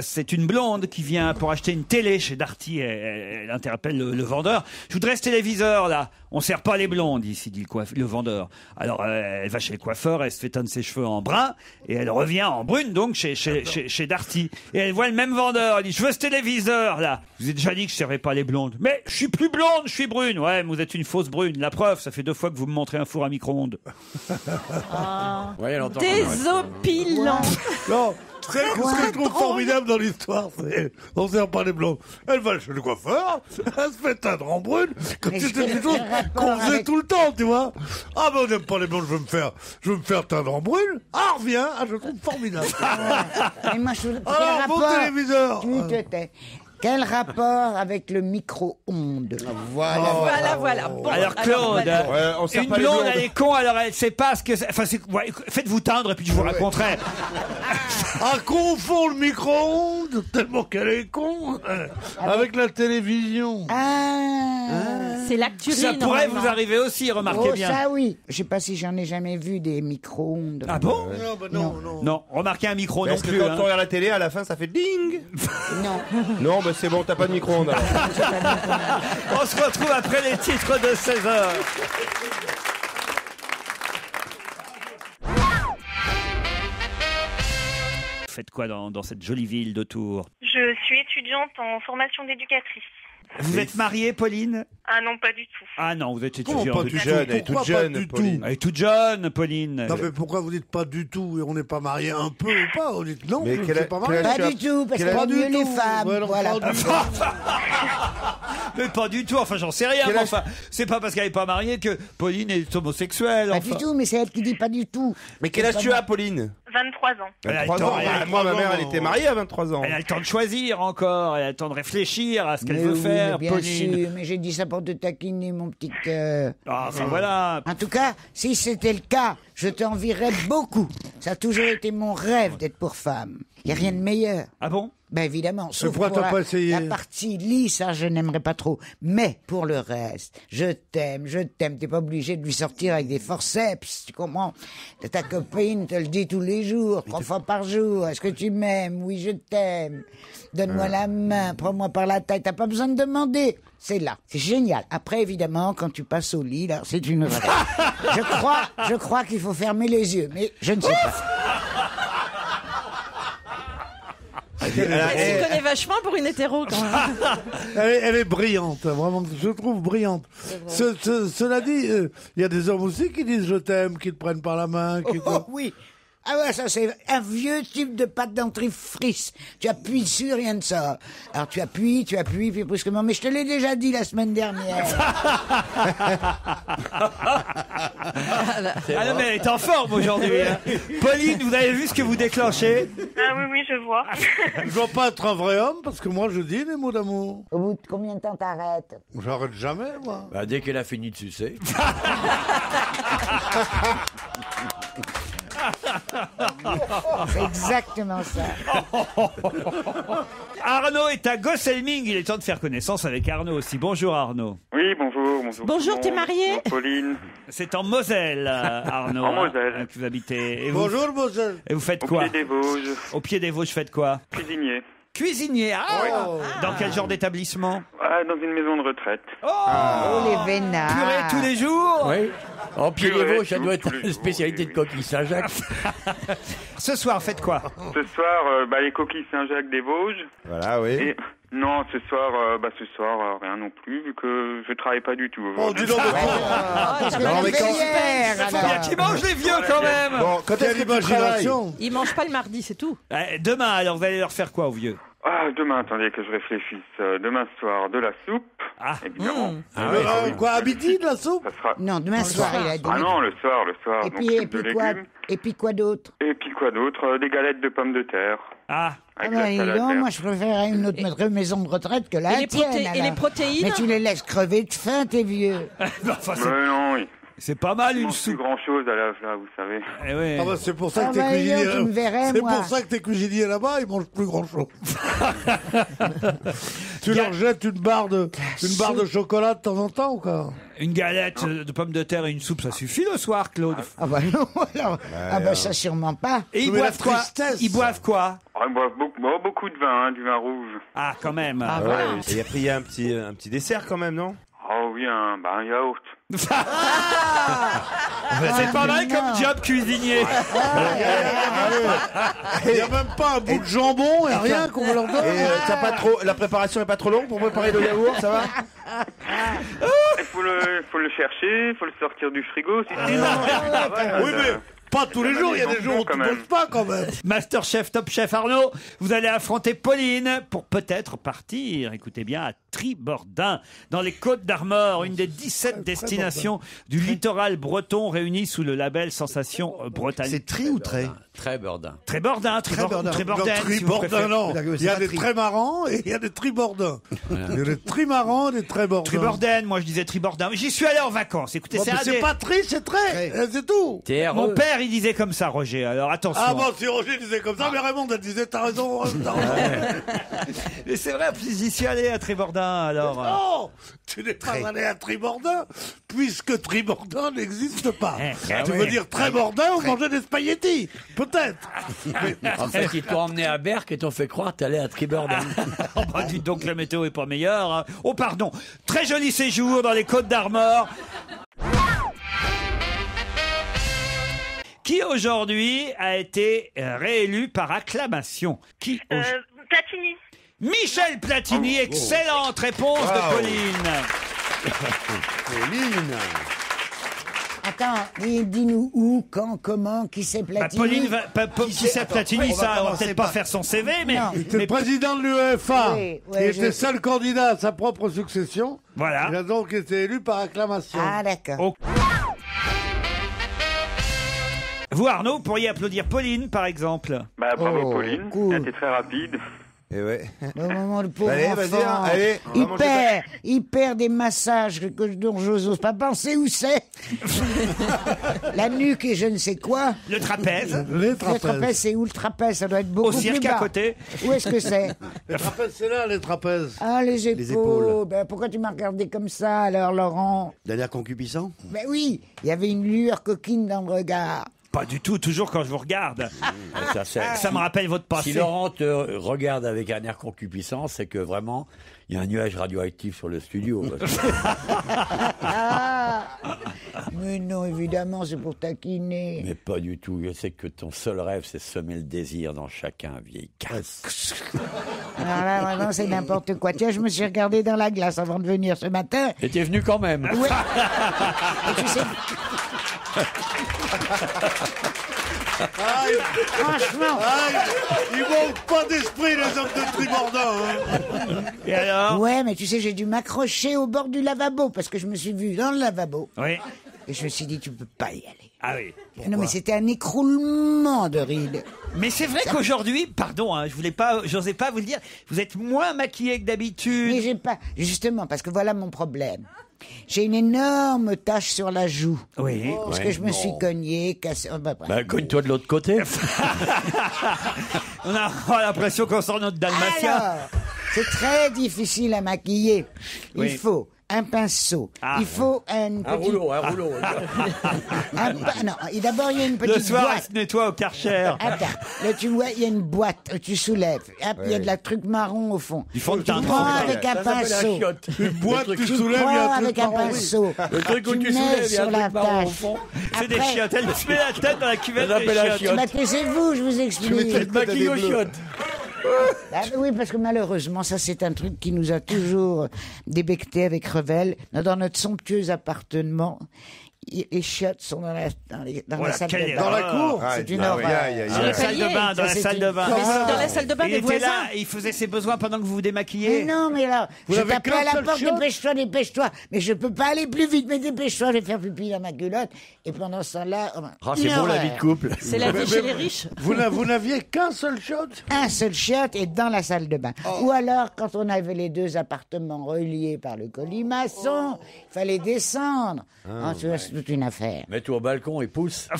Speaker 3: C'est une blonde qui vient pour acheter une télé chez Darty. Elle, elle interpelle le, le vendeur. Je voudrais ce téléviseur là. On sert pas les blondes ici, dit le, coiff- le vendeur. Alors euh, elle va chez le coiffeur, elle se fait teindre ses cheveux en brun et elle revient en brune donc chez chez, chez, chez Darty. Et elle voit le même vendeur. Elle dit je veux ce téléviseur là. Je vous ai déjà dit que je servais pas les blondes. Mais je suis plus blonde, je suis brune. Ouais, mais vous êtes une fausse brune. La preuve, ça fait deux fois que vous me montrez un four à micro-ondes.
Speaker 9: Ouais, elle entend qu'on arrête.
Speaker 4: Désopilant.
Speaker 5: Non, ce que ce que je trouve formidable dans l'histoire, c'est on sert pas les blondes. Elle va chez le coiffeur, [laughs] elle se fait teindre en brune, comme si c'était
Speaker 7: quel
Speaker 5: quelque chose qu'on faisait tout le temps, tu vois. Ah ben on n'aime pas les blondes, je veux me faire, je veux me faire teindre en brune. Ah revient, ah, je trouve formidable.
Speaker 7: Mais moi, je... quel
Speaker 5: Alors, bon
Speaker 7: rapport
Speaker 5: téléviseur.
Speaker 7: Quel rapport avec le micro-ondes
Speaker 5: Voilà.
Speaker 4: Voilà, voilà. Bon,
Speaker 3: Alors Claude,
Speaker 4: voilà.
Speaker 10: Ouais, on sert
Speaker 3: une
Speaker 10: pas les
Speaker 3: blonde,
Speaker 10: blondes.
Speaker 3: elle est con, alors elle sait pas ce que c'est. Enfin, c'est- ouais, faites-vous teindre et puis je vous raconterai. [laughs]
Speaker 5: Ah, confond le micro-ondes, tellement qu'elle est con, euh, avec la télévision.
Speaker 7: Ah,
Speaker 4: C'est l'acturine.
Speaker 3: Ça pourrait vous arriver aussi, remarquez
Speaker 7: Oh,
Speaker 3: bien.
Speaker 7: ça oui. Je sais pas si j'en ai jamais vu des micro-ondes.
Speaker 3: Ah bon
Speaker 5: Non, bah non, non.
Speaker 3: Non, remarquez un micro non
Speaker 10: Est-ce que
Speaker 3: plus.
Speaker 10: quand
Speaker 3: hein.
Speaker 10: on regarde la télé, à la fin, ça fait ding
Speaker 7: Non.
Speaker 10: Non, bah c'est bon, t'as pas de micro-ondes. alors. [laughs]
Speaker 3: On se retrouve après les titres de 16 heures. Faites quoi dans, dans cette jolie ville de Tours?
Speaker 12: Je suis étudiante en formation d'éducatrice.
Speaker 3: Vous êtes mariée, Pauline?
Speaker 12: Ah non, pas du tout.
Speaker 3: Ah non, vous êtes
Speaker 5: Comment
Speaker 3: étudiante.
Speaker 5: pas
Speaker 10: toute
Speaker 5: du
Speaker 10: jeune,
Speaker 5: tout
Speaker 10: elle est
Speaker 5: Pourquoi
Speaker 10: toute
Speaker 5: pas
Speaker 10: jeune,
Speaker 5: du
Speaker 10: Pauline.
Speaker 5: tout?
Speaker 3: Elle est toute jeune, Pauline.
Speaker 5: Non mais pourquoi vous dites pas du tout et on n'est pas marié un peu ou pas? Vous dites non,
Speaker 10: Mais
Speaker 5: je ne
Speaker 10: quel
Speaker 5: suis
Speaker 10: a-
Speaker 5: pas
Speaker 10: quel
Speaker 5: marié.
Speaker 10: âge
Speaker 7: Pas
Speaker 10: tu
Speaker 7: du tout, parce
Speaker 10: Quel
Speaker 7: que
Speaker 5: Pas
Speaker 7: mieux les femmes.
Speaker 5: Ouais,
Speaker 7: voilà.
Speaker 5: pas du tout. [laughs]
Speaker 3: Mais pas du tout, enfin j'en sais rien.
Speaker 10: Quel
Speaker 3: mais enfin, c'est pas parce qu'elle est pas mariée que Pauline est homosexuelle.
Speaker 7: Pas
Speaker 3: enfin.
Speaker 7: du tout, mais c'est elle qui dit pas du tout.
Speaker 10: Mais quel âge tu as, Pauline?
Speaker 12: 23 ans.
Speaker 3: Elle a le
Speaker 10: 23
Speaker 3: temps,
Speaker 10: ans.
Speaker 3: elle a-
Speaker 10: Ah, Moi, ma mère, elle était mariée à 23 ans.
Speaker 3: Elle a le temps de choisir encore, elle a le temps de réfléchir à ce qu'elle
Speaker 7: Mais
Speaker 3: veut
Speaker 7: oui, bien
Speaker 3: Pauline.
Speaker 7: sûr, mais j'ai dit ça pour te taquiner, mon petit cœur.
Speaker 3: Ah, enfin voilà.
Speaker 7: En tout cas, si c'était le cas, je t'envierais beaucoup. Ça a toujours été mon rêve d'être pour femme. Il n'y a rien de meilleur.
Speaker 3: Ah bon?
Speaker 7: Ben évidemment, sauf
Speaker 5: pourquoi
Speaker 7: pour
Speaker 5: t'as
Speaker 7: la,
Speaker 5: pas essayé
Speaker 7: la partie lit, ça je n'aimerais pas trop. Mais pour le reste, je t'aime, je t'aime. T'es pas obligé de lui sortir avec des forceps, tu comprends? Ta copine te le dit tous les jours, trois fois par jour. Est-ce que tu m'aimes? Oui, je t'aime. Donne-moi la main, prends-moi par la taille. T'as pas besoin de demander. C'est là, c'est génial. Après, évidemment, quand tu passes au lit, là, c'est une. [laughs] Je crois, je crois qu'il faut fermer les yeux, mais je ne sais pas.
Speaker 5: Elle,
Speaker 4: Elle s'y connaît vachement pour une hétéro quand même. [laughs]
Speaker 5: elle est, elle est brillante, vraiment, je trouve brillante. Ce- ce- cela dit, euh, il y a des hommes aussi qui disent je t'aime, qui te prennent par la main. Qui te-
Speaker 7: Oh, oui. Ah ouais, ça c'est un vieux tube de pâte dentifrice. Tu appuies dessus, rien ne sort. Alors tu appuies, tu appuies, puis brusquement. Mais je te l'ai déjà dit la semaine dernière. [laughs]
Speaker 3: Ah non, mais elle est en forme aujourd'hui. hein. Pauline, vous avez vu ce que vous déclenchez
Speaker 12: Ah oui, oui, je vois. [laughs]
Speaker 5: Je dois pas être un vrai homme parce que moi je dis les mots d'amour.
Speaker 7: Au bout de combien de temps t'arrêtes
Speaker 5: J'arrête jamais, moi.
Speaker 9: Bah, dès qu'elle a fini de sucer. [laughs]
Speaker 7: C'est exactement ça. [laughs]
Speaker 3: Arnaud est à Gosselming. Il est temps de faire connaissance avec Arnaud aussi. Bonjour Arnaud.
Speaker 13: Oui, bonjour, bonjour.
Speaker 4: Bonjour, t'es marié
Speaker 13: Bonjour, Pauline.
Speaker 3: C'est en Moselle, euh, Arnaud.
Speaker 13: En
Speaker 3: hein,
Speaker 13: Moselle.
Speaker 3: hein, que vous habitez. Et vous,
Speaker 5: Bonjour, Moselle.
Speaker 3: et vous faites
Speaker 13: Au
Speaker 3: quoi
Speaker 13: pied des Vosges,
Speaker 3: Au pied des Vosges, faites quoi
Speaker 13: cuisinier.
Speaker 3: Cuisinier. Ah Dans quel genre d'établissement
Speaker 13: Ah, dans une maison de retraite.
Speaker 3: Oh,
Speaker 7: Oh les vénards.
Speaker 3: Purée tous les jours
Speaker 9: Oui. En pied des
Speaker 13: Purée,
Speaker 9: Vosges, ça
Speaker 13: tout,
Speaker 9: doit être
Speaker 13: tous les
Speaker 9: une
Speaker 13: jours,
Speaker 9: spécialité
Speaker 13: oui,
Speaker 9: de coquille Saint-Jacques.
Speaker 3: Ce soir, faites quoi?
Speaker 13: Ce soir, euh, bah, les coquilles Saint-Jacques des Vosges.
Speaker 10: Voilà, oui.
Speaker 13: Et non, ce soir, euh, bah, ce soir, euh, rien non plus, vu que je travaille pas du tout.
Speaker 5: Oh, dis donc, mais
Speaker 7: Ah, parce que
Speaker 10: Non,
Speaker 7: la
Speaker 10: mais quand-
Speaker 7: bélière,
Speaker 3: Faut bien
Speaker 7: alors.
Speaker 3: qu'ils mangent les vieux quand même
Speaker 10: Bon, quand
Speaker 5: quelle
Speaker 10: est-ce que tu travailles
Speaker 5: imagination
Speaker 4: Il mange pas le mardi, c'est tout.
Speaker 3: Eh, Demain, alors, vous allez leur faire quoi aux vieux?
Speaker 13: Ah, demain, attendez que je réfléchisse. Euh, demain soir, de la soupe,
Speaker 3: Ah.
Speaker 13: évidemment.
Speaker 9: Ah
Speaker 5: Le-
Speaker 9: ouais,
Speaker 5: euh, quoi, à midi de la soupe
Speaker 13: Ça sera...
Speaker 7: Non, demain soir, il a dit.
Speaker 13: Ah non, le soir, le soir.
Speaker 7: Et
Speaker 13: donc
Speaker 7: puis, et quoi. Et puis quoi d'autre?
Speaker 13: Et puis quoi d'autre? Euh, Des galettes de pommes de terre.
Speaker 3: Ah
Speaker 7: Ah ben, donc,
Speaker 13: verte.
Speaker 7: moi je préfère une autre notre maison de retraite que la
Speaker 4: Et les
Speaker 7: tienne.
Speaker 4: et
Speaker 7: alors.
Speaker 4: les protéines
Speaker 7: Mais tu les laisses crever de faim, tes vieux. [laughs]
Speaker 3: Enfin, c'est-
Speaker 13: Mais non, oui.
Speaker 3: C'est pas mal
Speaker 13: Je
Speaker 3: une
Speaker 13: mange plus
Speaker 3: soupe.
Speaker 13: grand chose à la là, vous savez.
Speaker 3: Eh ouais.
Speaker 5: Ah bah, c'est pour ça
Speaker 7: Ah
Speaker 5: que t'es
Speaker 7: donc,
Speaker 5: cuisinier.
Speaker 7: tu me verrais,
Speaker 5: C'est
Speaker 7: moi.
Speaker 5: pour ça que t'es cuisinier là-bas, ils mangent plus grand chose. [laughs] tu leur jettes une barre de, une barre de chocolat de temps en temps ou quoi
Speaker 3: Une galette euh, de pommes de terre et une soupe, ça suffit le soir, Claude.
Speaker 7: Ah bah [laughs] non, alors. ah bah ça sûrement pas.
Speaker 3: Et ils boivent quoi. Ils boivent quoi
Speaker 13: Ah, boire beaucoup, beaucoup de vin, hein, du vin rouge.
Speaker 3: Ah, quand même.
Speaker 10: Ah, ouais. Et après, il y a un petit, un petit dessert quand même, non?
Speaker 13: Oh oui, un, bah, un yaourt. [laughs]
Speaker 3: C'est pas mal comme job cuisinier.
Speaker 5: Il n'y a même pas un bout de jambon et rien qu'on leur donne.
Speaker 10: Et euh, t'as pas trop, la préparation est pas trop longue pour préparer le yaourt, ça va
Speaker 13: Il faut le, faut le chercher, il faut le sortir du frigo. Si c'est
Speaker 5: Oui, mais pas tous les jours, il y a des jours où tu bosses pas quand même.
Speaker 3: Masterchef, Top Chef Arnaud, vous allez affronter Pauline pour peut-être partir, écoutez bien, à Tribordin, dans les Côtes d'Armor, une des 17 destinations du littoral breton réunies sous le label Sensation Bretagne.
Speaker 14: C'est tri ou très
Speaker 9: Très bordin.
Speaker 3: Très bordin, très
Speaker 14: Trébordin.
Speaker 3: bordin.
Speaker 5: Non, tribordin, non. Il y a des très marrants et il y a des tribordins. Il y a des très marrants et des très bordins.
Speaker 3: Triborden, moi je disais Tribordin. J'y suis allé en vacances. Écoutez, c'est
Speaker 5: mais
Speaker 3: un
Speaker 5: c'est
Speaker 3: des-
Speaker 5: pas tri, c'est très. Eh, C'est tout.
Speaker 3: Mon père, il disait comme ça, Roger. Alors attention.
Speaker 5: Ah bon, si Roger disait comme ça, mais Raymond, elle disait, t'as raison, t'as raison. [laughs]
Speaker 3: Mais c'est vrai, j'y suis allé à Tribordin, alors. euh.
Speaker 5: Non, tu n'es pas allé à Tribordin, puisque Tribordin n'existe pas.
Speaker 3: ah
Speaker 5: tu
Speaker 3: oui.
Speaker 5: veux dire Trébordin ou manger des spaghettis? Peut-être. [laughs]
Speaker 9: En fait, ils t'ont emmené à Berck et t'ont fait croire que t'allais à Tribordin. [laughs]
Speaker 3: Oh bah dites donc, la météo est pas meilleure. hein. Oh pardon, très joli séjour dans les Côtes d'Armor. Qui aujourd'hui a été euh, réélu par acclamation? Qui au-
Speaker 12: Euh, Platini.
Speaker 3: Michel Platini, excellente réponse
Speaker 14: Wow.
Speaker 3: de Pauline. [laughs]
Speaker 14: Pauline
Speaker 7: Attends, dis- dis-nous où, quand, comment, qui c'est
Speaker 3: Bah,
Speaker 7: Platini
Speaker 3: Pauline, va, pa- pa- qui c'est Platini, ça, on va peut-être pas faire son CV, mais,
Speaker 7: Non.
Speaker 5: C'est le président de l'UEFA.
Speaker 7: Oui, oui,
Speaker 5: il
Speaker 7: je-
Speaker 5: était seul candidat à sa propre succession.
Speaker 3: Voilà.
Speaker 5: Il a donc été élu par acclamation.
Speaker 7: Ah, d'accord.
Speaker 3: Oh. Vous, Arnaud, pourriez applaudir Pauline, par exemple.
Speaker 13: Bah, bravo
Speaker 7: Oh,
Speaker 13: Pauline,
Speaker 7: cool.
Speaker 13: elle était très rapide.
Speaker 10: Et ouais.
Speaker 7: Au moment le pauvre
Speaker 10: Allez, vas-y,
Speaker 7: enfant,
Speaker 10: hein, allez,
Speaker 7: il perd, il perd des massages que, dont j'ose pas penser où c'est. [laughs] La nuque et je ne sais quoi.
Speaker 3: Le trapèze.
Speaker 5: Les
Speaker 7: Le
Speaker 5: trapèzes.
Speaker 7: trapèze, c'est où le trapèze? Ça doit être beaucoup
Speaker 3: Au cirque
Speaker 7: plus
Speaker 3: à côté.
Speaker 7: Où est-ce que c'est? [laughs]
Speaker 5: Les trapèzes, c'est là, les trapèzes.
Speaker 7: Ah, les épaules.
Speaker 14: épaules.
Speaker 7: Ben, pourquoi tu m'as regardé comme ça alors, Laurent?
Speaker 14: Dernière concupiscent
Speaker 7: Ben oui, il y avait une lueur coquine dans le regard.
Speaker 3: Pas du tout, toujours quand je vous regarde. [laughs]
Speaker 9: Ça, c'est-
Speaker 3: Ça me rappelle votre passé.
Speaker 9: Si Laurent te regarde avec un air concupiscent, c'est que vraiment, il y a un nuage radioactif sur le studio. parce que-
Speaker 7: Ah Mais non, évidemment, c'est pour taquiner.
Speaker 9: Mais pas du tout. Je sais que ton seul rêve, c'est semer le désir dans chacun, vieille casse.
Speaker 7: Alors là, vraiment, c'est n'importe quoi. Tiens, je me suis regardé dans la glace avant de venir ce matin.
Speaker 9: Et t'es venu quand même.
Speaker 7: Ouais. [laughs] Et tu sais,
Speaker 5: Ah, il-
Speaker 7: franchement,
Speaker 5: ah, il- ils manquent pas d'esprit, les hommes de Tribordin. hein.
Speaker 3: Et alors?
Speaker 7: Ouais, mais tu sais, j'ai dû m'accrocher au bord du lavabo parce que je me suis vu dans le lavabo
Speaker 3: Oui.
Speaker 7: Et je me suis dit, tu peux pas y aller.
Speaker 3: Ah oui.
Speaker 7: non, mais c'était un écroulement de rides.
Speaker 3: Mais c'est vrai qu'aujourd'hui, pardon, hein, je voulais pas, j'osais pas vous le dire, vous êtes moins maquillé que
Speaker 7: Mais
Speaker 3: d'habitude.
Speaker 7: j'ai pas, justement, parce que voilà mon problème. J'ai une énorme tache sur la joue.
Speaker 3: Oui.
Speaker 7: Parce
Speaker 9: Ouais,
Speaker 7: que je me
Speaker 9: non.
Speaker 7: suis cogné, cassé. oh, bah, bref.
Speaker 9: Bah, cogne-toi de l'autre côté. [laughs]
Speaker 3: On a oh, [laughs] l'impression qu'on sort notre dalmatien.
Speaker 7: Alors, c'est très difficile à maquiller. Il
Speaker 3: Oui.
Speaker 7: faut un pinceau.
Speaker 3: Ah.
Speaker 7: il faut un
Speaker 9: Un
Speaker 7: petit...
Speaker 9: rouleau, un rouleau. [laughs]
Speaker 7: un pa- Non, d'abord il y a une petite
Speaker 3: Le soir, elle
Speaker 7: boîte.
Speaker 3: se nettoie au karcher.
Speaker 7: Attends, là tu vois, il y a une boîte, que tu soulèves. Hop, il y a de la truc marron au fond.
Speaker 3: Du fond
Speaker 7: tu prends avec un
Speaker 9: un
Speaker 7: pinceau.
Speaker 5: Une boîte, tu
Speaker 7: Tu
Speaker 5: soulèves, il y a un
Speaker 7: avec un pinceau.
Speaker 9: Le truc où
Speaker 7: tu
Speaker 9: tu
Speaker 7: mets
Speaker 9: soulèves, il y a
Speaker 7: sur
Speaker 9: un
Speaker 7: la
Speaker 9: truc marron au
Speaker 7: tâche.
Speaker 9: fond.
Speaker 3: C'est des
Speaker 7: Après-
Speaker 3: chiottes. Elle se met la tête dans la cuvette
Speaker 9: Ça
Speaker 3: des
Speaker 9: s'appelle un
Speaker 3: chiottes.
Speaker 9: chiotte.
Speaker 7: Bah, taisez-vous, je vous explique.
Speaker 9: Tu te maquilles aux chiottes.
Speaker 7: Ah, oui, parce que malheureusement, ça c'est un truc qui nous a toujours débecté avec Revel. Dans notre somptueux appartement, les chiottes sont dans la, dans les- dans
Speaker 3: Oh
Speaker 7: la salle
Speaker 3: quelle
Speaker 7: de bain.
Speaker 5: Dans la
Speaker 3: erreur.
Speaker 5: cour
Speaker 10: Ah,
Speaker 7: C'est une
Speaker 10: ah,
Speaker 7: horreur.
Speaker 10: oui, aïe, aïe,
Speaker 3: Dans
Speaker 10: aïe.
Speaker 3: la salle de bain, dans
Speaker 7: Ça,
Speaker 3: la
Speaker 7: c'est
Speaker 3: salle
Speaker 7: une-
Speaker 3: de bain.
Speaker 7: Ah.
Speaker 4: Dans la salle de bain
Speaker 3: Il
Speaker 4: des
Speaker 3: était
Speaker 4: voisins.
Speaker 3: là, il faisait ses besoins pendant que vous vous
Speaker 7: Mais
Speaker 3: démaquilliez.
Speaker 7: non, mais là,
Speaker 5: Vous
Speaker 7: je
Speaker 5: n'avez
Speaker 7: tapais
Speaker 5: qu'un
Speaker 7: à la
Speaker 5: seul
Speaker 7: porte, dépêche-toi, dépêche-toi. Mais je peux pas aller plus vite, mais dépêche-toi, je vais faire pipi dans ma culotte. Et pendant ce temps-là, oh,
Speaker 9: Ah, c'est
Speaker 7: une horreur.
Speaker 9: vie de couple.
Speaker 4: C'est la vie
Speaker 5: Mais-
Speaker 4: chez
Speaker 5: mais-
Speaker 4: les riches.
Speaker 5: Vous n'a- vous n'aviez qu'un seul shot
Speaker 7: un seul chiotte est dans la salle de bain.
Speaker 3: Oh.
Speaker 7: Ou alors, quand on avait les deux appartements reliés par le colimaçon, il fallait descendre. Ah, tu vois, c'est toute une affaire.
Speaker 9: Mets-toi au balcon et pousse. [laughs]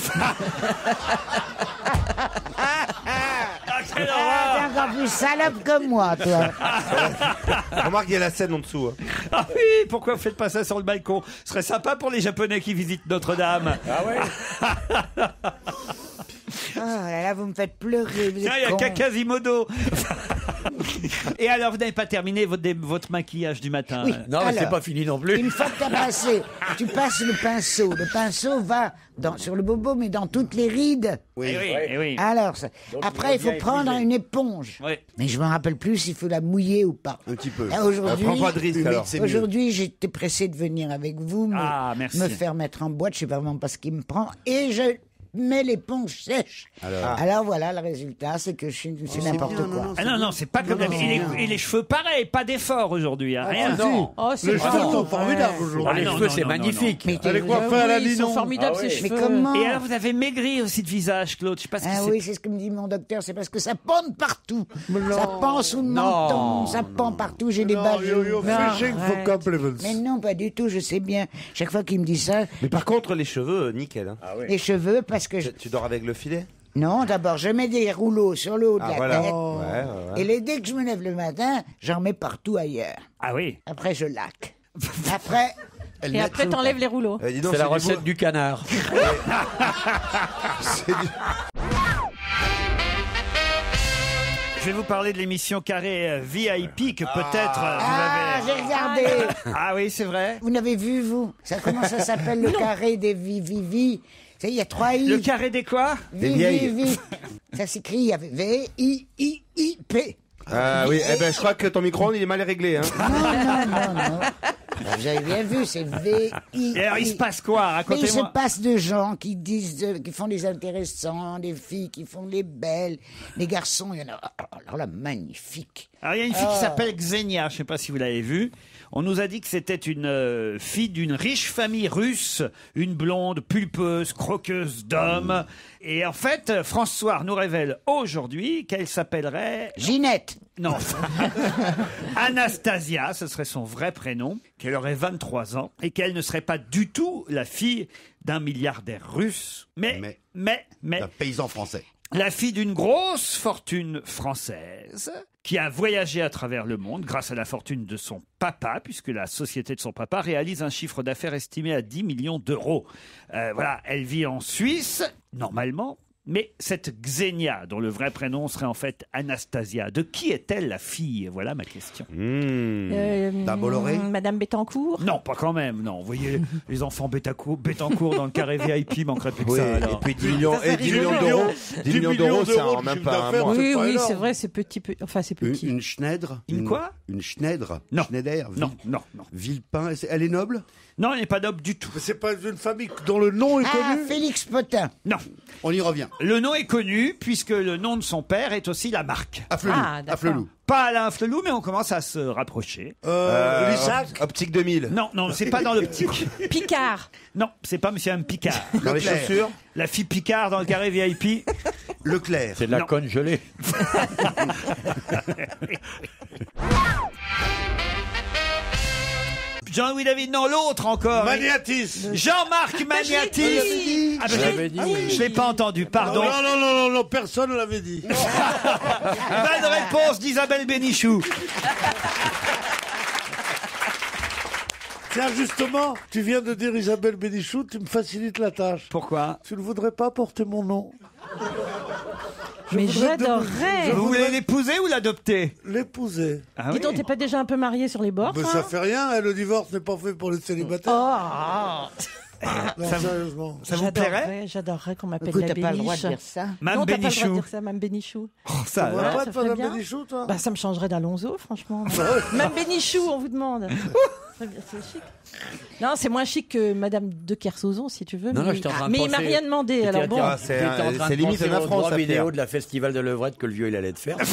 Speaker 3: Ah, quelle
Speaker 7: Ah,
Speaker 3: horreur
Speaker 7: t'es encore plus salope que moi, toi. [laughs]
Speaker 10: Remarque, il y a la scène en dessous. hein.
Speaker 3: Ah oui, pourquoi vous faites pas ça sur le balcon? Ce serait sympa pour les Japonais qui visitent Notre-Dame.
Speaker 9: Ah ouais?
Speaker 7: Ah là là, vous me faites pleurer. Vous êtes
Speaker 3: Ah, il y a qu'à Quasimodo. [laughs] Et alors, vous n'avez pas terminé votre, votre maquillage du matin
Speaker 7: Oui,
Speaker 3: euh,
Speaker 9: Non, mais c'est
Speaker 7: alors,
Speaker 9: pas fini non plus.
Speaker 7: Une fois que tu as passé, tu passes le pinceau. Le pinceau va dans, sur le bobo, mais dans toutes les rides.
Speaker 3: Oui, eh oui, eh oui.
Speaker 7: Alors, ça-
Speaker 3: Donc,
Speaker 7: après, il
Speaker 3: faut
Speaker 7: prendre une éponge.
Speaker 3: Oui.
Speaker 7: Mais je me rappelle plus s'il faut la mouiller ou pas.
Speaker 10: Un petit peu.
Speaker 7: Là, Aujourd'hui,
Speaker 10: prends pas de risque, alors. C'est mieux.
Speaker 7: Aujourd'hui, j'étais pressé de venir avec vous, me,
Speaker 3: Ah, merci.
Speaker 7: me faire mettre en boîte. Je sais pas vraiment pas ce qui me prend. Et je mets l'éponge sèche.
Speaker 3: Alors.
Speaker 7: Alors voilà, le résultat, c'est que je suis c'est n'importe quoi.
Speaker 3: Ah non, non, c'est pas comme
Speaker 7: Non,
Speaker 3: d'habitude. Et,
Speaker 7: non.
Speaker 3: les- et les cheveux, pareil, pas d'effort aujourd'hui. hein, rien.
Speaker 5: Ah. Oh, Les pas cheveux sont formidables aujourd'hui.
Speaker 3: Ah,
Speaker 5: Les
Speaker 3: non,
Speaker 5: cheveux,
Speaker 3: non,
Speaker 5: c'est
Speaker 3: non, non,
Speaker 5: magnifique.
Speaker 3: non.
Speaker 5: Mais Elle est coiffée à la
Speaker 4: oui, ils sont
Speaker 5: Ninon.
Speaker 4: formidables,
Speaker 5: Ah
Speaker 4: ces
Speaker 5: oui.
Speaker 4: cheveux.
Speaker 7: Mais comment
Speaker 3: Et alors, vous avez maigri aussi de visage, Claude. Je sais pas ce qui
Speaker 7: Ah oui, c'est ce que me dit mon docteur, c'est parce que ça pend partout. Ça pend sous le menton, ça pend partout, j'ai des
Speaker 5: Non,
Speaker 7: bajoux.
Speaker 5: you- you're
Speaker 7: Non,
Speaker 5: fishing for
Speaker 7: arrête.
Speaker 5: compliments.
Speaker 7: Mais non, pas du tout, je sais bien. Chaque fois qu'il me dit ça,
Speaker 10: Mais par contre, les cheveux, euh, nickel. hein.
Speaker 7: les cheveux, parce que je...
Speaker 10: Tu dors avec le filet?
Speaker 7: Non, d'abord, je mets des rouleaux sur le haut de
Speaker 10: Ah,
Speaker 7: la
Speaker 10: voilà.
Speaker 7: tête.
Speaker 10: Ouais, ouais, ouais.
Speaker 7: Et les, dès que je me lève le matin, j'en mets partout ailleurs.
Speaker 3: Ah oui
Speaker 7: Après, je laque. Après...
Speaker 4: Et après, t'enlèves les rouleaux.
Speaker 10: Eh, dis donc,
Speaker 9: C'est la
Speaker 10: du
Speaker 9: recette
Speaker 10: beau-
Speaker 9: du canard. [laughs]
Speaker 3: Je vais vous parler de l'émission Carré euh, VIP que peut-être euh, vous
Speaker 7: Ah,
Speaker 3: avez.
Speaker 7: j'ai regardé.
Speaker 3: Ah oui, c'est vrai.
Speaker 7: Vous n'avez vu, vous? Ça, Comment ça s'appelle, le carré des vivi Il y a trois I.
Speaker 3: Le carré des quoi
Speaker 10: Des
Speaker 7: Vi,
Speaker 10: vieilles.
Speaker 7: vi, vi. [laughs] Ça s'écrit avec V-I-I-I-P.
Speaker 10: Ah oui, eh ben, je crois que ton micro il est mal réglé. Hein.
Speaker 7: Non, non, non, non. Ben, Vous avez bien vu, c'est V-I.
Speaker 3: Et alors, il se passe quoi?
Speaker 7: Mais il se
Speaker 3: Racontez-moi.
Speaker 7: passe de gens qui disent, euh, qui font les intéressants, des filles qui font les belles, les garçons, il y en a. Alors là, magnifique.
Speaker 3: Alors, il y a une fille qui s'appelle Xenia, je ne sais pas si vous l'avez vue. On nous a dit que c'était une euh, fille d'une riche famille russe, une blonde pulpeuse, croqueuse d'hommes. Et en fait, euh, François nous révèle aujourd'hui qu'elle s'appellerait...
Speaker 7: Ginette.
Speaker 3: Non. [laughs] Anastasia, ce serait son vrai prénom, qu'elle aurait 23 ans et qu'elle ne serait pas du tout la fille d'un milliardaire russe, mais,
Speaker 14: Mais-
Speaker 3: mais, mais,
Speaker 14: Un paysan français.
Speaker 3: la fille d'une grosse fortune française qui a voyagé à travers le monde grâce à la fortune de son papa, puisque la société de son papa réalise un chiffre d'affaires estimé à 10 millions d'euros. Euh, voilà, elle vit en Suisse, normalement. Mais cette Xenia, dont le vrai prénom serait en fait Anastasia, de qui est-elle la fille? Voilà ma question.
Speaker 4: Euh, Madame Bettencourt?
Speaker 3: Non, pas quand même, non. Vous voyez, [laughs] les enfants Bettencourt, Bettencourt dans le carré VIP [laughs] manquerait plus que
Speaker 10: Oui,
Speaker 3: ça.
Speaker 10: et
Speaker 3: alors.
Speaker 10: puis 10 millions, et 10 millions d'euros. 10 millions d'euros, c'est en même pas un mois.
Speaker 4: Oui, oui, c'est vrai, c'est petit, peu- enfin c'est
Speaker 14: Une,
Speaker 4: petit.
Speaker 14: une Schneider?
Speaker 3: Une quoi?
Speaker 14: Une Schneider
Speaker 3: Non.
Speaker 14: Schneider
Speaker 3: Non, non, non.
Speaker 14: Villepin, elle- elle est noble?
Speaker 3: Non, elle n'est pas noble du tout.
Speaker 5: C'est pas une famille dont le nom est
Speaker 7: Ah,
Speaker 5: connu?
Speaker 7: Félix Potin.
Speaker 3: Non.
Speaker 14: On y revient.
Speaker 3: Le nom est connu puisque le nom de son père est aussi la marque.
Speaker 14: Afflelou.
Speaker 4: Ah, d'accord.
Speaker 14: Afflelou.
Speaker 3: Pas Alain Flelou, mais on commence à se rapprocher.
Speaker 5: Euh, Lissac
Speaker 10: Optique 2000.
Speaker 3: Non, non, c'est pas dans l'optique. [laughs]
Speaker 4: Picard.
Speaker 3: Non, c'est pas Monsieur M. Picard.
Speaker 10: Dans les
Speaker 14: Leclerc.
Speaker 10: chaussures.
Speaker 3: La fille Picard dans le carré VIP. [laughs]
Speaker 14: Leclerc.
Speaker 9: C'est de la
Speaker 3: Non.
Speaker 9: conne gelée. [laughs]
Speaker 3: Jean-Louis David, non, l'autre encore.
Speaker 5: Magnatis
Speaker 3: Jean-Marc Magnatis. Ah, ben,
Speaker 9: Je dit, oui.
Speaker 3: Je l'ai pas entendu, pardon.
Speaker 5: Non, non, non, non, non, personne ne l'avait dit.
Speaker 3: Bonne [laughs] réponse d'Isabelle Bénichou.
Speaker 5: Tiens, justement, tu viens de dire Isabelle Bénichou, tu me facilites la tâche.
Speaker 3: Pourquoi?
Speaker 5: Tu ne voudrais pas porter mon nom
Speaker 4: Mais
Speaker 5: voudrais
Speaker 4: j'adorerais.
Speaker 5: je
Speaker 3: Vous voulez l'épouser ou l'adopter?
Speaker 5: L'épouser.
Speaker 3: ah,
Speaker 4: Dis
Speaker 3: oui.
Speaker 4: donc, t'es pas déjà un peu marié sur les bords
Speaker 5: Mais
Speaker 4: toi
Speaker 5: ça fait rien, hein, le divorce n'est pas fait pour les célibataires.
Speaker 4: Oh,
Speaker 5: non,
Speaker 3: ça vous-
Speaker 5: sérieusement.
Speaker 3: Ça vous plairait?
Speaker 4: J'adorerais, j'adorerais qu'on m'appelle
Speaker 7: Écoute,
Speaker 4: la
Speaker 7: t'as pas le droit de
Speaker 4: Béniche.
Speaker 7: dire ça.
Speaker 3: Mme
Speaker 4: non, t'as pas le droit
Speaker 3: Bénichou.
Speaker 4: de dire ça, Mme Bénichou.
Speaker 3: Oh, ça,
Speaker 5: Tu
Speaker 3: alors.
Speaker 5: voudrais pas
Speaker 4: ça
Speaker 5: être
Speaker 4: ferait
Speaker 5: Madame
Speaker 4: bien.
Speaker 5: Bénichou, toi?
Speaker 4: Bah, ça me changerait d'Alonso, franchement. [laughs] Mme Bénichou, on vous demande. Très [laughs] bien, c'est chic. Non, c'est moins chic que Madame de Kersauzon, si tu veux.
Speaker 9: Non,
Speaker 4: mais
Speaker 9: non, j'étais en train de
Speaker 4: mais il m'a
Speaker 9: penser-
Speaker 4: rien demandé, alors bon.
Speaker 10: Ah, c'est
Speaker 9: j'étais
Speaker 10: un-
Speaker 9: en train
Speaker 10: c'est
Speaker 9: de
Speaker 10: limite
Speaker 9: penser
Speaker 10: un
Speaker 9: au
Speaker 10: affront,
Speaker 9: droit
Speaker 10: ça,
Speaker 9: vidéo
Speaker 10: Pierre.
Speaker 9: de la Festival de Levrette que le vieux il allait te faire. [laughs]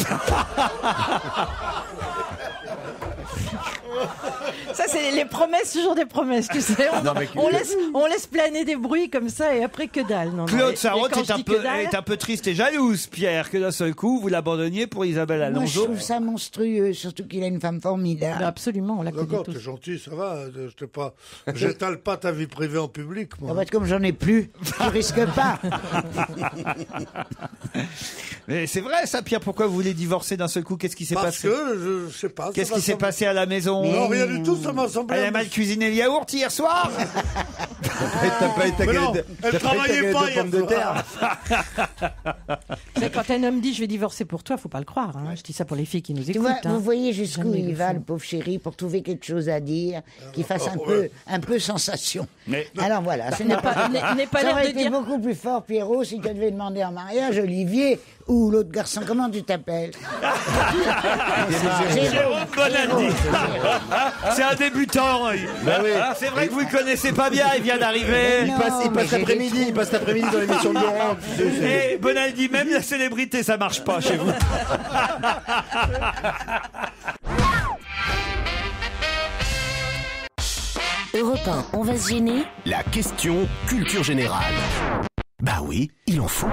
Speaker 4: C'est les promesses, toujours des promesses, tu sais. On,
Speaker 9: Non, mais-
Speaker 4: on laisse, on laisse planer des bruits comme ça et après que dalle. Non, non,
Speaker 3: Claude
Speaker 4: et-
Speaker 3: Sarraute
Speaker 4: et quand
Speaker 3: est
Speaker 4: je
Speaker 3: un,
Speaker 4: dis
Speaker 3: peu,
Speaker 4: que dalle-
Speaker 3: est un peu triste et jalouse, Pierre, que d'un seul coup, vous l'abandonniez pour Isabelle
Speaker 7: Moi, je
Speaker 3: Alonso.
Speaker 7: trouve ça monstrueux, surtout qu'il a une femme formidable.
Speaker 4: absolument, on la connaît
Speaker 5: D'accord,
Speaker 4: tous.
Speaker 5: t'es gentil, ça va. euh, Je t'ai pas, j'étale pas ta vie privée en public, moi.
Speaker 7: va être comme j'en ai plus, je risque pas. [laughs]
Speaker 3: Mais c'est vrai, ça, Pierre, pourquoi vous voulez divorcer d'un seul coup? Qu'est-ce qui s'est
Speaker 5: Parce
Speaker 3: passé?
Speaker 5: que je, je sais pas. ça
Speaker 3: Qu'est-ce
Speaker 5: va,
Speaker 3: qui s'est
Speaker 5: va.
Speaker 3: passé à la maison?
Speaker 5: Non, rien du tout, ça
Speaker 3: Elle a mal cuisiné le yaourt hier soir [laughs]
Speaker 10: T'as pas été
Speaker 5: Mais non, elle travaillait pas hier
Speaker 10: de
Speaker 5: soir.
Speaker 10: terre. [laughs]
Speaker 4: Mais quand un homme dit je vais divorcer pour toi, faut pas le croire. hein. Je dis ça pour les filles qui nous
Speaker 7: Tu
Speaker 4: écoutent.
Speaker 7: vois,
Speaker 4: hein.
Speaker 7: vous voyez jusqu'où
Speaker 4: Jamais
Speaker 7: il
Speaker 4: le
Speaker 7: va,
Speaker 4: font.
Speaker 7: le pauvre chéri, pour trouver quelque chose à dire qui fasse un
Speaker 5: Oh,
Speaker 7: peu,
Speaker 5: ouais.
Speaker 7: un peu sensation.
Speaker 3: Mais-
Speaker 7: Alors voilà, ce
Speaker 4: N'est pas- n'est pas
Speaker 7: ça
Speaker 4: l'air
Speaker 7: aurait
Speaker 4: de
Speaker 7: été
Speaker 4: dire-
Speaker 7: beaucoup plus fort, Pierrot, si tu devais demander en mariage Olivier ou l'autre garçon. Comment tu t'appelles [laughs]
Speaker 3: Jérôme Bonaldi. C'est un débutant.
Speaker 10: Bah oui.
Speaker 3: Ah, C'est vrai que vous le connaissez pas bien, il vient d'arriver.
Speaker 10: Il passe, il l'après-midi, il passe l'après-midi dans l'émission de Laurent.
Speaker 3: Et Bonaldi, même la célébrité, ça marche pas chez vous.
Speaker 15: Europe 1, on va se gêner?
Speaker 2: La question culture générale. Bah oui, il en faut.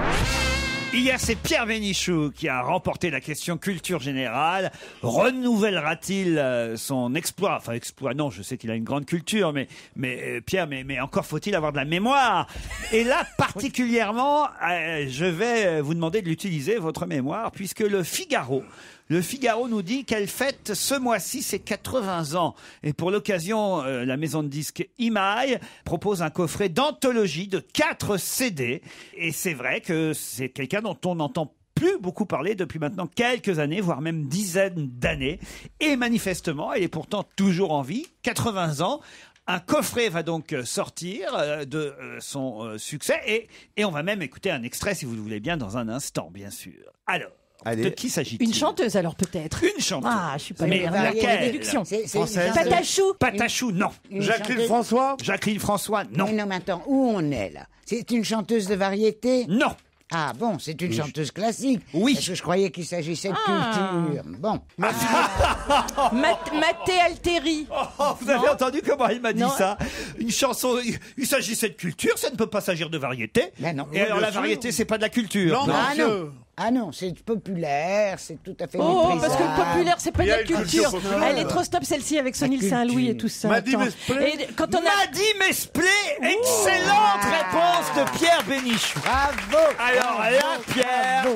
Speaker 3: Hier, c'est Pierre Bénichou qui a remporté la question culture générale. Renouvellera-t-il euh, son exploit? Enfin, exploit, non, je sais qu'il a une grande culture, mais, mais euh, Pierre, mais, mais encore faut-il avoir de la mémoire. Et là, [laughs] particulièrement, euh, je vais vous demander de l'utiliser, votre mémoire, puisque le Figaro le Figaro nous dit qu'elle fête ce mois-ci ses 80 ans. Et pour l'occasion, euh, la maison de disques Imaï propose un coffret d'anthologie de 4 CD. Et c'est vrai que c'est quelqu'un dont on n'entend plus beaucoup parler depuis maintenant quelques années, voire même dizaines d'années. Et manifestement, elle est pourtant toujours en vie, 80 ans. Un coffret va donc sortir euh, de euh, son succès et on va même écouter un extrait, si vous le voulez bien, dans un instant, bien sûr. Alors, de qui s'agit-il
Speaker 4: Une chanteuse alors peut-être.
Speaker 3: Une chanteuse.
Speaker 4: Ah, je suis pas
Speaker 3: Mais
Speaker 4: bien.
Speaker 3: laquelle
Speaker 4: déduction.
Speaker 7: C'est- c'est une
Speaker 3: Française.
Speaker 7: chanteuse.
Speaker 4: Patachou.
Speaker 3: Patachou, non.
Speaker 7: Une
Speaker 5: Jacqueline
Speaker 7: chanteuse-
Speaker 5: François
Speaker 3: Jacqueline François, non.
Speaker 7: Mais non, mais attends, où on est là? C'est une chanteuse de variété?
Speaker 3: Non.
Speaker 7: Ah bon, c'est une chanteuse classique
Speaker 3: Oui.
Speaker 7: Parce que je croyais qu'il s'agissait de
Speaker 4: Ah.
Speaker 7: culture. Bon.
Speaker 4: Mat- [laughs] Maté Alteri.
Speaker 3: Oh, vous avez entendu comment elle m'a dit
Speaker 4: Non.
Speaker 3: ça? Une chanson, il- il s'agissait de culture, ça ne peut pas s'agir de variété.
Speaker 7: Ben non.
Speaker 3: Et alors
Speaker 5: bien
Speaker 3: la
Speaker 5: sûr.
Speaker 3: variété, c'est pas de la culture.
Speaker 5: Non,
Speaker 7: Ah
Speaker 5: monsieur.
Speaker 7: non, ah non, c'est populaire, c'est tout à fait
Speaker 4: Oh,
Speaker 7: méprisable.
Speaker 4: parce que le populaire, c'est pas
Speaker 5: Il
Speaker 4: de
Speaker 5: a
Speaker 4: la
Speaker 5: une culture
Speaker 4: culture.
Speaker 5: populaire.
Speaker 4: Elle est trop stop celle-ci avec Sonny
Speaker 7: culture.
Speaker 4: Saint-Louis et tout ça.
Speaker 5: M'a dit
Speaker 4: Attends.
Speaker 5: Mesplé.
Speaker 4: Et quand on a
Speaker 3: M'a dit Mesplé, excellente réponse de Pierre Bénichou.
Speaker 7: Bravo
Speaker 3: Alors là, Pierre.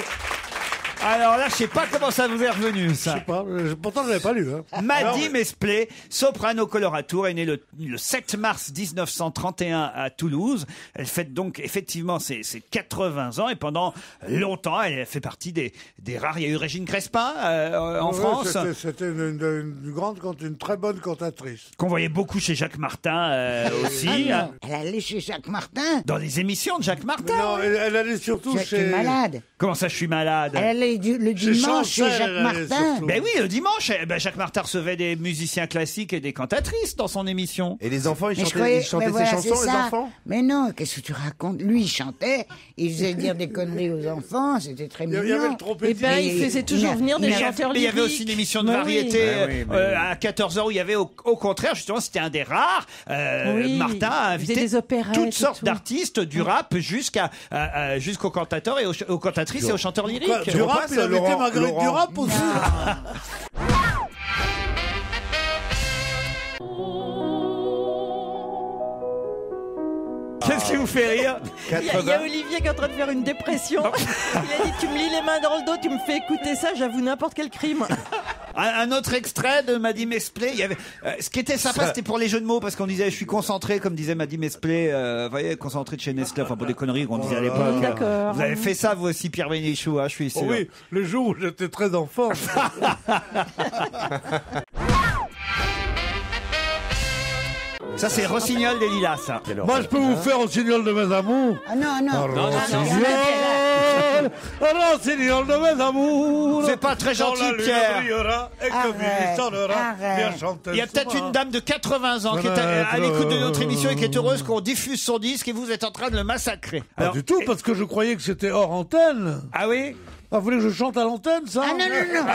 Speaker 3: Alors là, je sais pas comment ça vous est revenu, ça.
Speaker 5: Je sais pas, euh, pourtant je l'avais pas lu. Hein.
Speaker 3: Maddy Mesplé, soprano coloratour, est née le, le 7 mars 1931 à Toulouse. Elle fête donc effectivement ses, ses 80 ans et pendant longtemps, elle a fait partie des, des rares. Il y a eu Régine Crespin euh, en
Speaker 5: Ouais,
Speaker 3: France,
Speaker 5: c'était- C'était une, une- une grande, cant- une très bonne cantatrice.
Speaker 3: qu'on voyait beaucoup chez Jacques Martin euh, [laughs] aussi,
Speaker 7: Ah
Speaker 3: hein,
Speaker 7: non, Elle allait chez Jacques Martin.
Speaker 3: dans les émissions de Jacques Martin.
Speaker 5: Non, elle, elle allait surtout
Speaker 7: Tu es
Speaker 5: chez.
Speaker 7: malade.
Speaker 3: Comment ça, je suis malade?
Speaker 7: Elle allait du- le dimanche chez Jacques Martin.
Speaker 5: surtout.
Speaker 3: Ben oui, le dimanche, eh ben Jacques Martin recevait des musiciens classiques et des cantatrices dans son émission.
Speaker 10: Et les enfants, ils
Speaker 7: Mais je
Speaker 10: chantaient,
Speaker 7: croyais,
Speaker 10: ils chantaient
Speaker 7: mais voilà,
Speaker 10: ses
Speaker 7: c'est
Speaker 10: chansons, les
Speaker 7: ça.
Speaker 10: enfants
Speaker 7: Mais non, qu'est-ce que tu racontes? Lui, il chantait, il faisait dire des conneries aux enfants, c'était très mignon.
Speaker 5: avait- il y avait le
Speaker 4: Eh
Speaker 5: trompettiste.
Speaker 4: ben, il
Speaker 7: Et-
Speaker 4: faisait toujours venir des
Speaker 3: Mais il y avait-
Speaker 4: chanteurs
Speaker 3: mais il y avait
Speaker 4: lyriques.
Speaker 3: aussi une émission de
Speaker 4: Bah
Speaker 3: variété
Speaker 4: oui.
Speaker 3: euh,
Speaker 10: Ah oui, mais
Speaker 3: euh,
Speaker 10: oui.
Speaker 3: à 14h où il y avait au, au contraire justement c'était un des rares euh,
Speaker 4: Oui,
Speaker 3: Martin a
Speaker 4: il faisait
Speaker 3: invité
Speaker 4: des opérettes
Speaker 3: toutes
Speaker 4: et
Speaker 3: sortes
Speaker 4: tout.
Speaker 3: d'artistes du rap jusqu'à jusqu'aux cantateurs et aux, ch- aux cantatrices et aux chanteurs lyriques.
Speaker 5: Quoi, du rap, il avait été
Speaker 10: Laurent-
Speaker 5: Marguerite
Speaker 10: Laurent.
Speaker 5: du rap aussi.
Speaker 3: Qu'est-ce qui vous fait rire
Speaker 4: Il y, a, il y a
Speaker 10: 80.
Speaker 4: Olivier qui est en train de faire une dépression. Il a dit Tu me lis les mains dans le dos, tu me fais écouter ça, j'avoue n'importe quel crime.
Speaker 3: Un, un autre extrait de Maddy Mesplé. Il y avait, euh, ce qui était sympa, c'était pour les jeux de mots parce qu'on disait je suis concentré, comme disait Maddy Mesplé. Euh, vous voyez, concentré de chez Nestlé, enfin pour des conneries qu'on disait à l'époque.
Speaker 4: D'accord.
Speaker 3: Vous avez fait ça vous aussi, Pierre Bénichou, hein, je suis sûr.
Speaker 5: Oh oui, le jour où j'étais très enfant. [laughs]
Speaker 3: Ça c'est Rossignol des Lilas. ça.
Speaker 5: Moi, je peux vous faire un signal de mes amours.
Speaker 7: Ah non, non.
Speaker 5: Rossignol, un signal de mes amours.
Speaker 3: C'est pas très gentil, Pierre.
Speaker 5: Et que
Speaker 7: Arrête, arrête.
Speaker 3: Il y a
Speaker 5: le
Speaker 3: peut-être une dame de 80 ans qui est à, à l'écoute de notre émission et qui est heureuse qu'on diffuse son disque et vous êtes en train de le massacrer.
Speaker 5: Pas du tout, parce que je croyais que c'était hors antenne.
Speaker 3: Ah oui
Speaker 5: Ah, vous voulez que je chante à l'antenne, ça
Speaker 7: Ah non, non, non.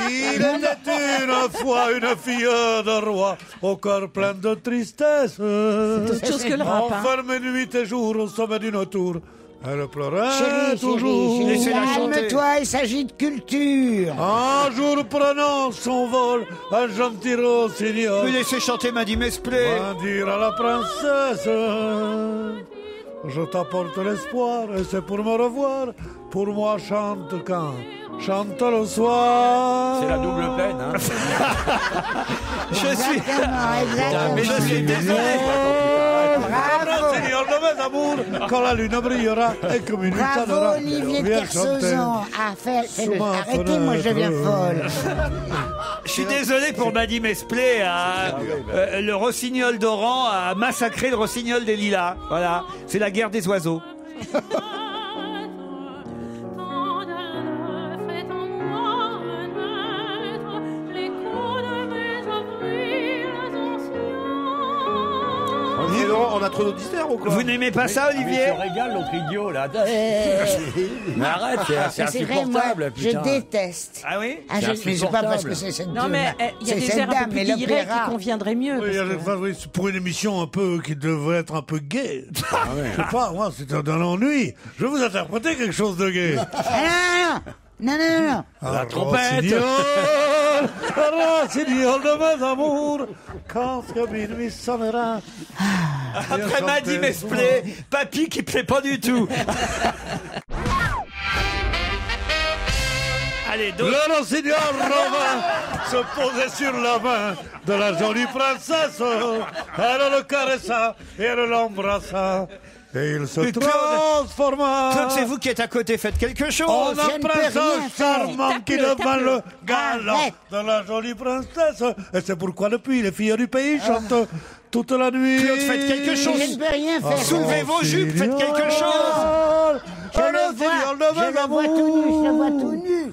Speaker 7: [laughs]
Speaker 5: Il était une fois une fille de roi, au cœur plein de tristesse.
Speaker 4: C'est autre chose que le rap. hein.
Speaker 5: Enfermée nuit et jour au sommet d'une tour. Elle pleurait
Speaker 7: Chérie,
Speaker 5: toujours.
Speaker 7: calme-toi, il s'agit de culture.
Speaker 5: Un jour prenant son vol, un gentil rossignol
Speaker 3: Vous laissez chanter Maddy Mesplé.
Speaker 5: va dire à la princesse Je t'apporte l'espoir et c'est pour me revoir. Pour moi, chante quand Chante le soir.
Speaker 9: C'est la double peine, hein. [laughs]
Speaker 3: Je suis. Mais je suis désolé.
Speaker 5: Bravo, Seigneur quand la lune brillera et que minuit sonnera.
Speaker 7: Bravo Olivier Kersauzon. Ah, Arrêtez, moi je deviens folle.
Speaker 3: Je suis désolé pour Maddy Mesplé. hein. Euh, le rossignol d'Oran a massacré le rossignol des lilas. Voilà, c'est la guerre des oiseaux. [laughs]
Speaker 10: On a trop d'auditeurs ou quoi
Speaker 3: Vous n'aimez pas ça,
Speaker 9: Mais
Speaker 3: Olivier
Speaker 9: tu régales l'autre idiot, là. Mais arrête, c'est- c'est
Speaker 7: Mais c'est vrai, moi,
Speaker 9: insupportable,
Speaker 7: je
Speaker 9: putain.
Speaker 7: déteste.
Speaker 3: Ah oui
Speaker 7: Ah, je, mais c'est pas parce que c'est cette
Speaker 4: Non, mais euh, il y a des airs un peu plus qui conviendraient mieux.
Speaker 5: Oui,
Speaker 4: parce
Speaker 5: il y a
Speaker 4: que-
Speaker 5: des- enfin, oui, c'est pour une émission un peu qui devrait être un peu gay.
Speaker 9: Ah
Speaker 5: Je sais pas, moi, c'est dans l'ennui. Je vais vous interpréter quelque chose de gay.
Speaker 7: Ah, non, non, non, non, non.
Speaker 5: La
Speaker 9: trompette.
Speaker 5: Rossignol de mes amours, quand que minuit sonnera.
Speaker 3: Après Maddy Mesplé, papy qui plaît pas du tout. [laughs] Allez, donc.
Speaker 5: Le rossignol Romain [laughs] se posait sur la main de la jolie princesse. Elle le caressa et elle l'embrassa. Et il se transforma.
Speaker 3: Claude, c'est vous qui êtes à côté, faites quelque chose.
Speaker 5: En
Speaker 7: je
Speaker 5: un charmant qui devint le galant de la jolie princesse. Et c'est pourquoi depuis, les filles du pays chantent toute la nuit.
Speaker 3: Claude, faites quelque chose.
Speaker 7: Je ne peux rien faire.
Speaker 3: Soulevez vos jupes, faites quelque chose.
Speaker 7: Je le vois, je le vois tout nu, je le vois tout nu.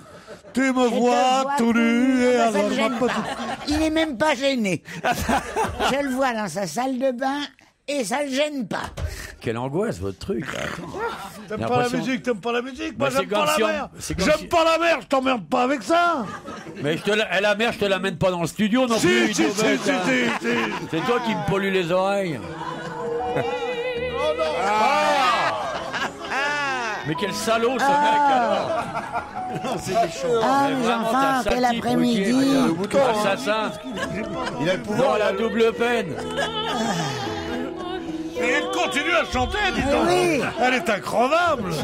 Speaker 5: Tu me vois tout nu et alors
Speaker 7: pas. Il n'est même pas gêné. [laughs] Je le vois dans sa salle de bain et ça le gêne pas.
Speaker 9: Quelle angoisse, votre truc. Attends.
Speaker 5: T'aimes pas la musique, t'aimes pas la musique Moi
Speaker 9: Bah, c'est
Speaker 5: j'aime pas la
Speaker 9: si on-
Speaker 5: mer
Speaker 9: c'est comme si-
Speaker 5: J'aime pas la mer, je t'emmerde pas avec ça
Speaker 9: Mais je te la, eh, la mère, je te l'amène pas dans le studio non
Speaker 5: Si,
Speaker 9: plus.
Speaker 5: si,
Speaker 9: idiot
Speaker 5: si,
Speaker 9: bête,
Speaker 5: si,
Speaker 9: hein.
Speaker 5: si, si.
Speaker 9: C'est toi qui me pollue les oreilles. Mais quel salaud ce mec alors
Speaker 14: C'est méchant.
Speaker 7: Ah,
Speaker 9: vraiment,
Speaker 7: enfants, quel après-midi.
Speaker 9: Assassin.
Speaker 14: Il a le pouvoir.
Speaker 9: Non, la double peine.
Speaker 5: Et elle continue à chanter, dis
Speaker 7: Eh
Speaker 5: donc
Speaker 7: oui.
Speaker 5: Elle est incroyable
Speaker 9: Je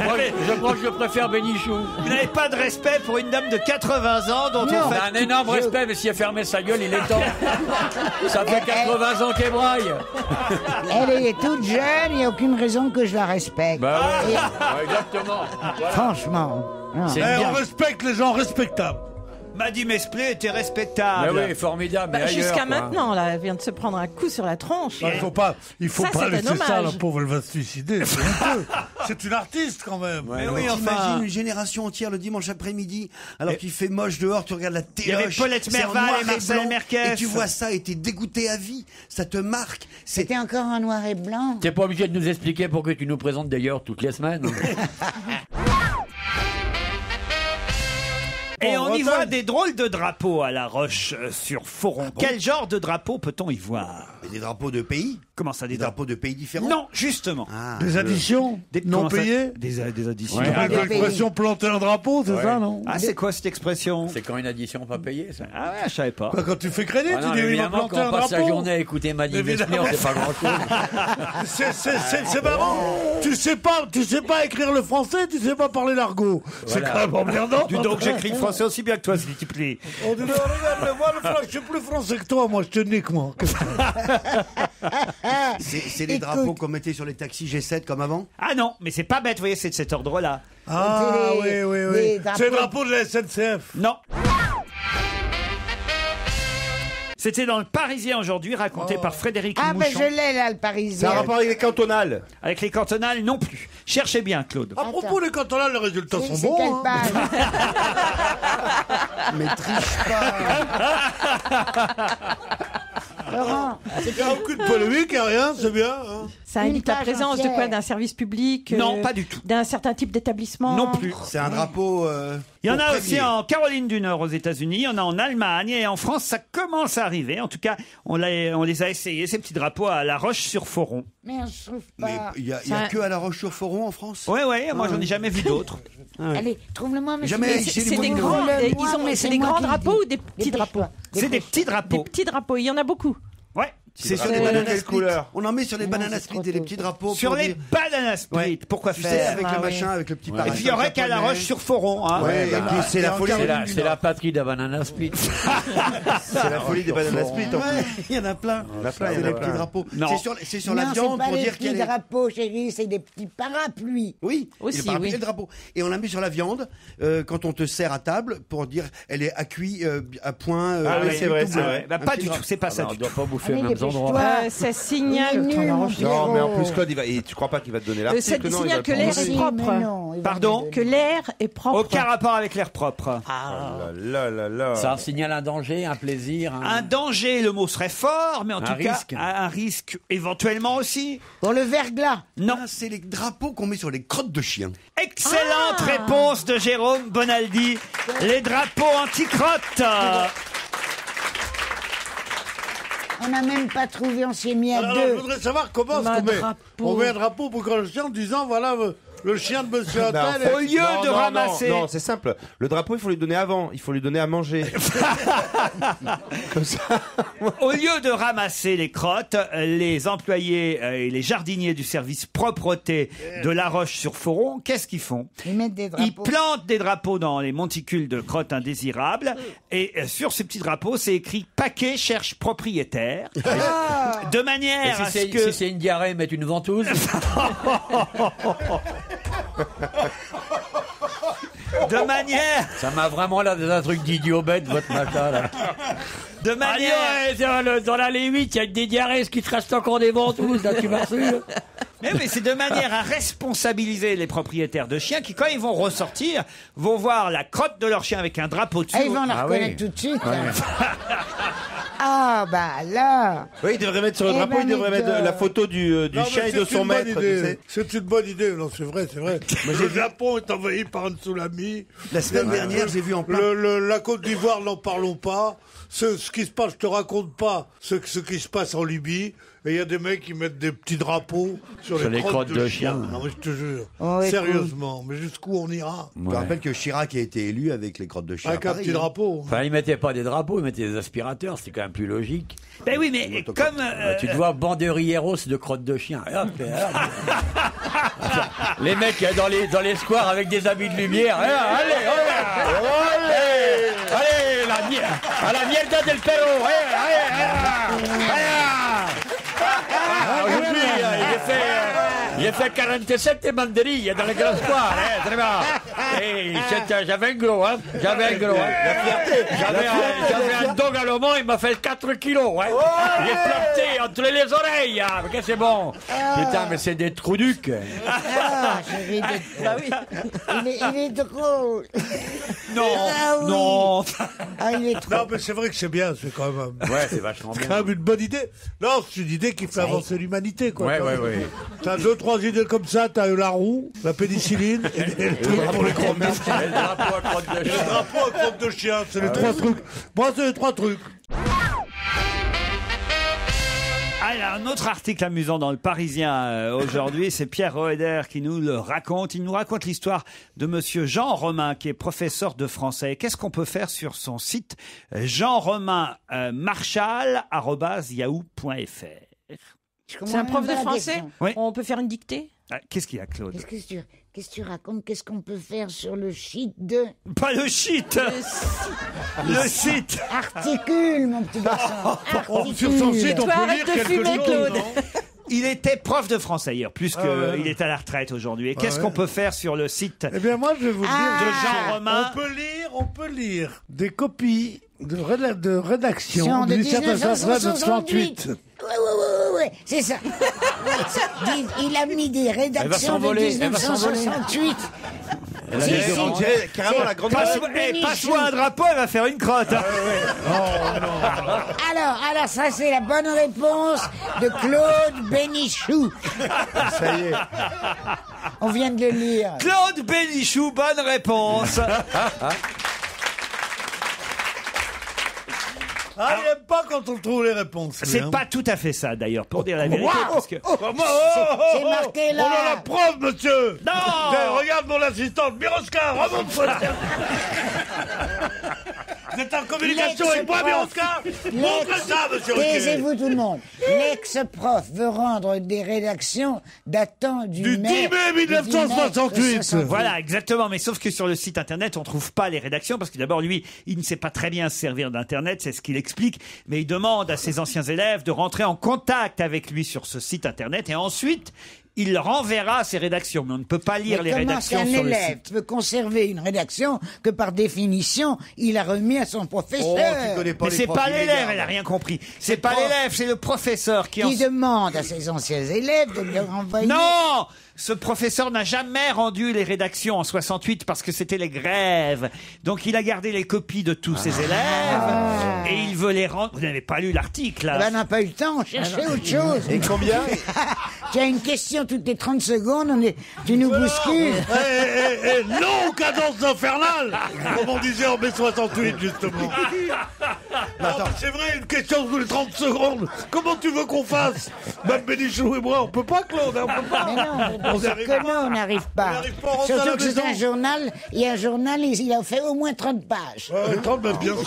Speaker 9: crois, je crois que je préfère Bénichou.
Speaker 3: Vous n'avez pas de respect pour une dame de 80 ans dont
Speaker 7: Non.
Speaker 3: on fait...
Speaker 9: a un énorme respect, mais s'il a fermé sa gueule, il est temps. Ça fait 80 ans qu'elle braille.
Speaker 7: Elle est toute jeune, il n'y a aucune raison que je la respecte.
Speaker 9: Bah ouais,
Speaker 7: Et-
Speaker 9: Ouais, exactement. Voilà.
Speaker 7: franchement. non.
Speaker 9: C'est
Speaker 5: Eh. On respecte les gens respectables
Speaker 3: Maddy Mesplé était
Speaker 9: Mais
Speaker 3: respectable.
Speaker 9: oui, formidable. mais
Speaker 4: Bah,
Speaker 9: ailleurs,
Speaker 4: Jusqu'à
Speaker 9: quoi.
Speaker 4: maintenant, là, elle vient de se prendre un coup sur la tronche.
Speaker 5: Il faut pas, il faut
Speaker 4: Ça,
Speaker 5: pas
Speaker 4: c'est un
Speaker 5: laisser ça, la
Speaker 4: hommage.
Speaker 5: pauvre, elle va se suicider. C'est honteux. [laughs] C'est une artiste quand même.
Speaker 3: Mais oui,
Speaker 14: T'imagines
Speaker 3: enfin...
Speaker 14: une génération entière le dimanche après-midi, alors qu'il fait moche dehors, tu regardes la télé.
Speaker 3: y avait Paulette Merval et Marcel.
Speaker 14: Et tu vois ça et t'es dégoûté à vie. Ça te marque. C'est
Speaker 7: C'était encore en noir et blanc.
Speaker 9: T'es pas obligé de nous expliquer pourquoi tu nous présentes d'ailleurs toutes les semaines. [laughs]
Speaker 3: Et on y voit des drôles de drapeaux à La Roche-sur-Foron. Quel genre de drapeau peut-on y voir?
Speaker 14: Des drapeaux de pays.
Speaker 3: Comment ça, des,
Speaker 14: Des drapeaux de pays différents.
Speaker 3: Non, justement.
Speaker 14: Ah.
Speaker 5: Des additions
Speaker 3: Des,
Speaker 5: non
Speaker 3: comment ça-
Speaker 5: payées
Speaker 3: des, des additions.
Speaker 9: Ouais.
Speaker 7: Des
Speaker 5: l'expression planter un drapeau, c'est
Speaker 9: Ouais.
Speaker 5: ça, non
Speaker 3: Ah, c'est quoi cette expression
Speaker 9: C'est quand une addition pas payée, ça.
Speaker 3: Ah ouais, je savais pas.
Speaker 5: Bah, Quand tu fais crédit,
Speaker 9: Ah
Speaker 5: tu
Speaker 9: non,
Speaker 5: dis il va
Speaker 9: évidemment,
Speaker 5: planter
Speaker 9: quand
Speaker 5: un
Speaker 9: on passe la
Speaker 5: drapeau.
Speaker 9: journée à écouter Maddy Mesmer,
Speaker 5: Évidemment.
Speaker 9: c'est pas grand chose. [laughs]
Speaker 5: C'est- C'est c'est- c'est marrant. Tu sais pas, tu sais pas écrire le français, tu sais pas parler l'argot. C'est
Speaker 9: Voilà.
Speaker 5: quand même emmerdant.
Speaker 3: Du donc j'écris le français aussi bien que toi, s'il te plaît.
Speaker 5: On dit, regarde, moi le français, je suis plus français que toi, moi je te nique moi. [laughs]
Speaker 14: C'est c'est les
Speaker 7: Écoute.
Speaker 14: drapeaux qu'on mettait sur les taxis G7 comme avant.
Speaker 3: Ah non, mais c'est pas bête, vous voyez, c'est de cet ordre-là.
Speaker 5: Ah
Speaker 7: C'est
Speaker 5: oui, oui, oui. C'est le drapeau de la SNCF.
Speaker 3: Non. C'était dans le Parisien aujourd'hui, raconté par Frédéric
Speaker 7: Ah, ben
Speaker 3: Mouchon.
Speaker 7: je l'ai là, le
Speaker 10: C'est
Speaker 7: parisien.
Speaker 10: un rapport avec les cantonales.
Speaker 3: Avec les cantonales, non plus. Cherchez bien, Claude.
Speaker 5: À propos des cantonales, les résultats
Speaker 7: C'est
Speaker 5: sont
Speaker 7: c'est
Speaker 5: bons. hein.
Speaker 7: page [laughs] [laughs]
Speaker 14: Mais triche pas. [laughs]
Speaker 7: Laurent,
Speaker 5: Il n'y a aucune polémique, a rien, c'est bien. hein.
Speaker 4: Ça
Speaker 7: Une
Speaker 4: indique la
Speaker 7: page
Speaker 4: présence de
Speaker 7: entière.
Speaker 4: quoi D'un service public euh,
Speaker 3: Non, pas du tout.
Speaker 4: D'un certain type d'établissement
Speaker 3: Non plus.
Speaker 14: C'est un drapeau. euh,
Speaker 3: Il y en
Speaker 14: pour
Speaker 3: a
Speaker 14: prévenir.
Speaker 3: aussi en Caroline du Nord aux États-Unis, il y en a en Allemagne et en France, ça commence à arriver. En tout cas, on, l'a- on les a essayés, ces petits drapeaux à La Roche-sur-Foron.
Speaker 7: mais je trouve
Speaker 14: Mais
Speaker 7: pas.
Speaker 14: il y a, il y a
Speaker 4: Ça-
Speaker 14: que à La Roche-sur-Foron en France?
Speaker 3: Ouais, ouais, moi j'en ai jamais vu [laughs] d'autres.
Speaker 7: Allez, trouve-le-moi, monsieur.
Speaker 14: Jamais
Speaker 7: Mais
Speaker 14: chez
Speaker 4: C'est
Speaker 14: les
Speaker 4: des grands, ils ont- mais c'est
Speaker 7: c'est
Speaker 4: des
Speaker 7: moi
Speaker 4: grands
Speaker 7: qui le
Speaker 4: drapeaux
Speaker 7: dis.
Speaker 4: ou des petits
Speaker 7: Dépêche-toi.
Speaker 4: drapeaux
Speaker 3: C'est des petits
Speaker 4: Des
Speaker 3: drapeaux.
Speaker 4: petits drapeaux, il y en a beaucoup.
Speaker 14: C'est sur les
Speaker 10: De
Speaker 14: bananas split.
Speaker 10: couleur
Speaker 14: On en met sur les bananas split et les petits drapeaux.
Speaker 3: Sur les bananas split, pourquoi
Speaker 14: Tu sais,
Speaker 3: faire
Speaker 14: avec
Speaker 4: Ah
Speaker 14: le machin, avec le petit
Speaker 3: Et puis il y aurait qu'à La
Speaker 14: japonais.
Speaker 3: Roche-sur-Foron. Hein.
Speaker 10: Ouais, et
Speaker 14: bah,
Speaker 10: puis c'est la
Speaker 14: en
Speaker 10: folie.
Speaker 9: C'est la, c'est la patrie des bananas split. [laughs]
Speaker 10: C'est la folie des bananas split en plus.
Speaker 14: Ouais, il y en a plein.
Speaker 10: Y a y
Speaker 14: C'est
Speaker 10: en a
Speaker 14: les
Speaker 10: plein.
Speaker 14: petits drapeaux.
Speaker 3: Non.
Speaker 14: C'est sur, c'est sur la viande pour dire
Speaker 7: petits
Speaker 14: qu'elle est.
Speaker 7: drapeaux, chérie, c'est des petits parapluies.
Speaker 14: Oui,
Speaker 4: Aussi,
Speaker 14: parapluie
Speaker 4: oui.
Speaker 14: le drapeau. Et on la met sur la viande euh, quand on te sert à table pour dire elle est à cuit euh, à point. euh,
Speaker 10: Ah oui, c'est vrai, c'est vrai.
Speaker 3: Bah, pas du tout, c'est pas ça
Speaker 9: on
Speaker 3: du
Speaker 9: doit pas bouffer mêmes
Speaker 4: Euh, ça signale.
Speaker 7: Nul,
Speaker 4: non,
Speaker 10: mais en plus. Claude, il va... et tu crois pas qu'il va te donner
Speaker 4: Euh,
Speaker 10: l'article?
Speaker 4: ça
Speaker 10: non, il
Speaker 4: signale
Speaker 10: va
Speaker 4: que l'air est propre.
Speaker 3: Pardon?
Speaker 4: Que l'air est propre.
Speaker 3: Aucun rapport avec l'air propre.
Speaker 10: Oh là là là là.
Speaker 9: Ça signale un danger, un plaisir. un-
Speaker 3: Un danger, le mot serait fort, mais en
Speaker 9: Un
Speaker 3: tout
Speaker 9: risque.
Speaker 3: cas, un risque éventuellement aussi.
Speaker 7: Pour le verglas.
Speaker 3: Non.
Speaker 14: Ah, c'est les drapeaux qu'on met sur les crottes de chiens.
Speaker 3: Excellente réponse de Jérôme Bonaldi. Les drapeaux anti-crottes.
Speaker 7: On n'a même pas trouvé, on s'est mis à
Speaker 5: Alors,
Speaker 7: deux.
Speaker 5: je voudrais savoir comment est-ce
Speaker 4: Un
Speaker 5: qu'on met.
Speaker 4: drapeau.
Speaker 5: On met un drapeau pour quand le chien en disant voilà euh, le chien de monsieur
Speaker 10: en
Speaker 5: Attal.
Speaker 10: fait,
Speaker 3: Au lieu
Speaker 10: non,
Speaker 3: de
Speaker 10: non,
Speaker 3: ramasser-
Speaker 10: Non, non, c'est simple. Le drapeau, il faut lui donner avant. Il faut lui donner à manger. [laughs] Comme ça.
Speaker 3: Au lieu de ramasser les crottes, les employés euh, et les jardiniers du service propreté de La Roche-sur-Foron, qu'est-ce qu'ils font?
Speaker 7: Ils mettent des
Speaker 3: Ils
Speaker 7: drapeaux.
Speaker 3: plantent des drapeaux dans les monticules de crottes indésirables et euh, sur ces petits drapeaux, c'est écrit paquet cherche propriétaire
Speaker 7: Ah.
Speaker 3: de
Speaker 9: Et
Speaker 3: manière
Speaker 9: si
Speaker 3: à ce
Speaker 9: c'est
Speaker 3: que
Speaker 9: si c'est une diarrhée, mettre une ventouse. [laughs]
Speaker 3: de manière
Speaker 9: Ça m'a vraiment l'air d'être un truc d'idiot bête, votre machin, là.
Speaker 3: de manière
Speaker 9: Ah, non, dans le- dans l'allée 8, il y a des diarrhées, qu'il te reste encore des ventouses, là, tu m'as là
Speaker 3: Mais, oui, c'est de manière à responsabiliser les propriétaires de chiens qui, quand ils vont ressortir, vont voir la crotte de leur chien avec un drapeau dessus.
Speaker 7: Ah, ils vont la
Speaker 9: Ah
Speaker 7: reconnaître
Speaker 9: oui.
Speaker 7: tout de suite. hein. [laughs] ah, bah là.
Speaker 10: Oui, il devrait mettre sur le
Speaker 7: Eh
Speaker 10: drapeau,
Speaker 7: ben,
Speaker 10: il devrait
Speaker 7: mais
Speaker 10: mettre
Speaker 7: de-
Speaker 10: la photo du, euh, du
Speaker 5: Non, mais
Speaker 10: chien et
Speaker 5: c'est
Speaker 10: de son
Speaker 5: une bonne
Speaker 10: maître. tu
Speaker 5: idée.
Speaker 10: sais.
Speaker 5: C'est une bonne idée, non, c'est vrai, c'est vrai. [laughs] le Japon est envahi par un tsunami.
Speaker 14: La semaine dernière, j'ai vu en plein.
Speaker 5: Le, le- la Côte d'Ivoire, n'en parlons pas. Ce, ce qui se passe, je te raconte pas ce, ce qui se passe en Libye. Et il y a des mecs qui mettent des petits drapeaux sur,
Speaker 9: Sur
Speaker 5: les,
Speaker 9: les
Speaker 5: crottes,
Speaker 9: crottes
Speaker 5: de,
Speaker 9: de
Speaker 5: chiens.
Speaker 9: chiens.
Speaker 5: Non, mais je te jure.
Speaker 7: Oh.
Speaker 5: Sérieusement, mais jusqu'où on ira
Speaker 14: Je me rappelle que Chirac a été élu avec les crottes de chien.
Speaker 5: Avec un petit
Speaker 14: hein.
Speaker 5: drapeau.
Speaker 9: Enfin, ils mettaient pas des drapeaux, ils mettaient des aspirateurs, c'était quand même plus logique.
Speaker 3: Ben oui, mais comme euh,
Speaker 9: Bah, tu te vois banderilleros de crottes de chien. Et hop, et hop. [laughs] les mecs euh, dans les, dans les squares avec des habits de lumière. Eh, allez, allez, allez, allez, la, mie- à la mierda del perro. Eh, allez, allez, allez. J'ai fait 47 banderilles dans les grands squares. Eh, très bien. Eh, J'avais un gros, hein. J'avais un gros. hein. J'avais un, un dog allemand, il m'a fait 4 kilos. Hein. J'ai planté entre les oreilles. Hein. Ok, c'est bon. Putain, mais c'est des trous ducs.
Speaker 7: Ah, de- [laughs]
Speaker 4: Bah oui.
Speaker 7: il, est, il est drôle.
Speaker 3: non,
Speaker 7: Ah oui.
Speaker 3: non.
Speaker 7: Ah, il est trop.
Speaker 5: Non, mais c'est vrai que c'est bien, c'est quand même.
Speaker 9: Ouais, c'est vachement
Speaker 5: C'est
Speaker 9: bien.
Speaker 5: quand même une bonne idée. Non, c'est une idée qui fait avancer l'humanité, quoi.
Speaker 9: Ouais, ouais, ouais.
Speaker 5: T'as deux, trois idées comme ça, t'as la roue, la pénicilline [laughs] et, le truc pour les crottes de chien.
Speaker 9: Le drapeau à crotte de
Speaker 5: le
Speaker 9: chien.
Speaker 5: drapeau à crotte de chien, c'est les trois trucs. Moi, c'est les trois trucs.
Speaker 3: Ah, il y a un autre article amusant dans le Parisien euh, aujourd'hui, [laughs] c'est Pierre Roeder qui nous le raconte. Il nous raconte l'histoire de monsieur Jean Romain qui est professeur de français. Qu'est-ce qu'on peut faire sur son site euh, jean-romain euh,
Speaker 4: C'est un prof de français
Speaker 3: Oui.
Speaker 4: On peut faire une dictée
Speaker 3: Ah, Qu'est-ce qu'il y a, Claude
Speaker 7: Qu'est-ce que tu, qu'est-ce que tu racontes? Qu'est-ce qu'on peut faire sur le shit de
Speaker 3: Pas le shit Le site
Speaker 7: Articule, mon petit garçon. [laughs]
Speaker 5: Oh, sur son site, on
Speaker 4: Toi,
Speaker 5: peut
Speaker 4: arrête
Speaker 5: lire
Speaker 4: de
Speaker 5: quelque
Speaker 4: fumer,
Speaker 5: chose.
Speaker 4: Claude.
Speaker 3: Il était prof de français hier, plus qu'il
Speaker 5: Ah ouais.
Speaker 3: est à la retraite aujourd'hui. Et qu'est-ce
Speaker 5: ouais.
Speaker 3: qu'on peut faire sur le site
Speaker 5: Eh bien, moi, je vais vous le
Speaker 7: Ah.
Speaker 5: dire.
Speaker 3: de Jean Romain
Speaker 5: On peut lire, on peut lire des copies de, réda- de rédaction
Speaker 7: Action de
Speaker 5: du 1968.
Speaker 7: 1968. Ouais, ouais, ouais, ouais, ouais, c'est ça. Ouais, [laughs] il, il a mis des rédactions de
Speaker 9: s'envoler, elle va s'envoler.
Speaker 7: 1968.
Speaker 9: Elle a
Speaker 7: Si, si.
Speaker 10: Dirait carrément la grande
Speaker 3: Passe- eh,
Speaker 7: Bénichou.
Speaker 3: Passe-moi un drapeau, elle va faire une crotte.
Speaker 7: Alors, alors, ça, c'est la bonne réponse de Claude Bénichou.
Speaker 10: Ça y est.
Speaker 7: On vient de le lire.
Speaker 3: Claude Bénichou, bonne réponse. [laughs]
Speaker 5: Ah, il aime pas quand on trouve les réponses. lui,
Speaker 3: C'est
Speaker 5: hein.
Speaker 3: pas tout à fait ça d'ailleurs, pour dire la vérité. Parce que...
Speaker 5: Oh, oh, oh, oh,
Speaker 7: c'est
Speaker 5: oh,
Speaker 7: marqué là.
Speaker 5: On a la preuve, monsieur
Speaker 3: Non
Speaker 5: Tiens, Regarde mon assistante, Miroska, remonte [laughs] Vous êtes en communication avec moi, Bianca Montrez ça, monsieur
Speaker 7: Taisez-vous tout le monde. L'ex-prof veut rendre des rédactions datant du,
Speaker 5: Du 10 mai 1968.
Speaker 3: Voilà, exactement. Mais sauf que sur le site internet, on trouve pas les rédactions parce que d'abord, lui, il ne sait pas très bien se servir d'internet, c'est ce qu'il explique. Mais il demande à ses anciens élèves de rentrer en contact avec lui sur ce site internet et ensuite, il renverra ses rédactions. Mais on ne peut pas lire
Speaker 7: Mais
Speaker 3: les
Speaker 7: comment
Speaker 3: rédactions
Speaker 7: qu'un
Speaker 3: sur le
Speaker 7: élève
Speaker 3: site.
Speaker 7: peut conserver une rédaction que par définition il a remis à son professeur
Speaker 3: Mais c'est pas l'élève, elle a rien compris. C'est pas l'élève, c'est le professeur qui, en-
Speaker 7: qui demande à ses anciens élèves de lui renvoyer.
Speaker 3: Non Ce professeur n'a jamais rendu les rédactions en 68 parce que c'était les grèves. Donc il a gardé les copies de tous ses élèves et il veut les rendre. Vous n'avez pas lu l'article là
Speaker 7: Eh ben, on n'a pas eu le temps, on cherchait autre chose.
Speaker 3: Et combien [laughs]
Speaker 7: Tu as une question toutes les 30 secondes, on est... tu nous bouscules.
Speaker 5: Eh, eh, eh, non aux cadences infernales Comme on disait en mai 68, justement. [laughs] Non, mais C'est vrai, une question tous les 30 secondes. Comment tu veux qu'on fasse? Mme Bénichou et moi, on peut pas, Claude, hein, on peut pas.
Speaker 7: Mais non,
Speaker 5: On pas.
Speaker 7: non, on n'arrive pas. Surtout que c'est un journal, et un journal, il il a fait au moins 30 pages.
Speaker 5: Euh, 30, ben, bien sûr.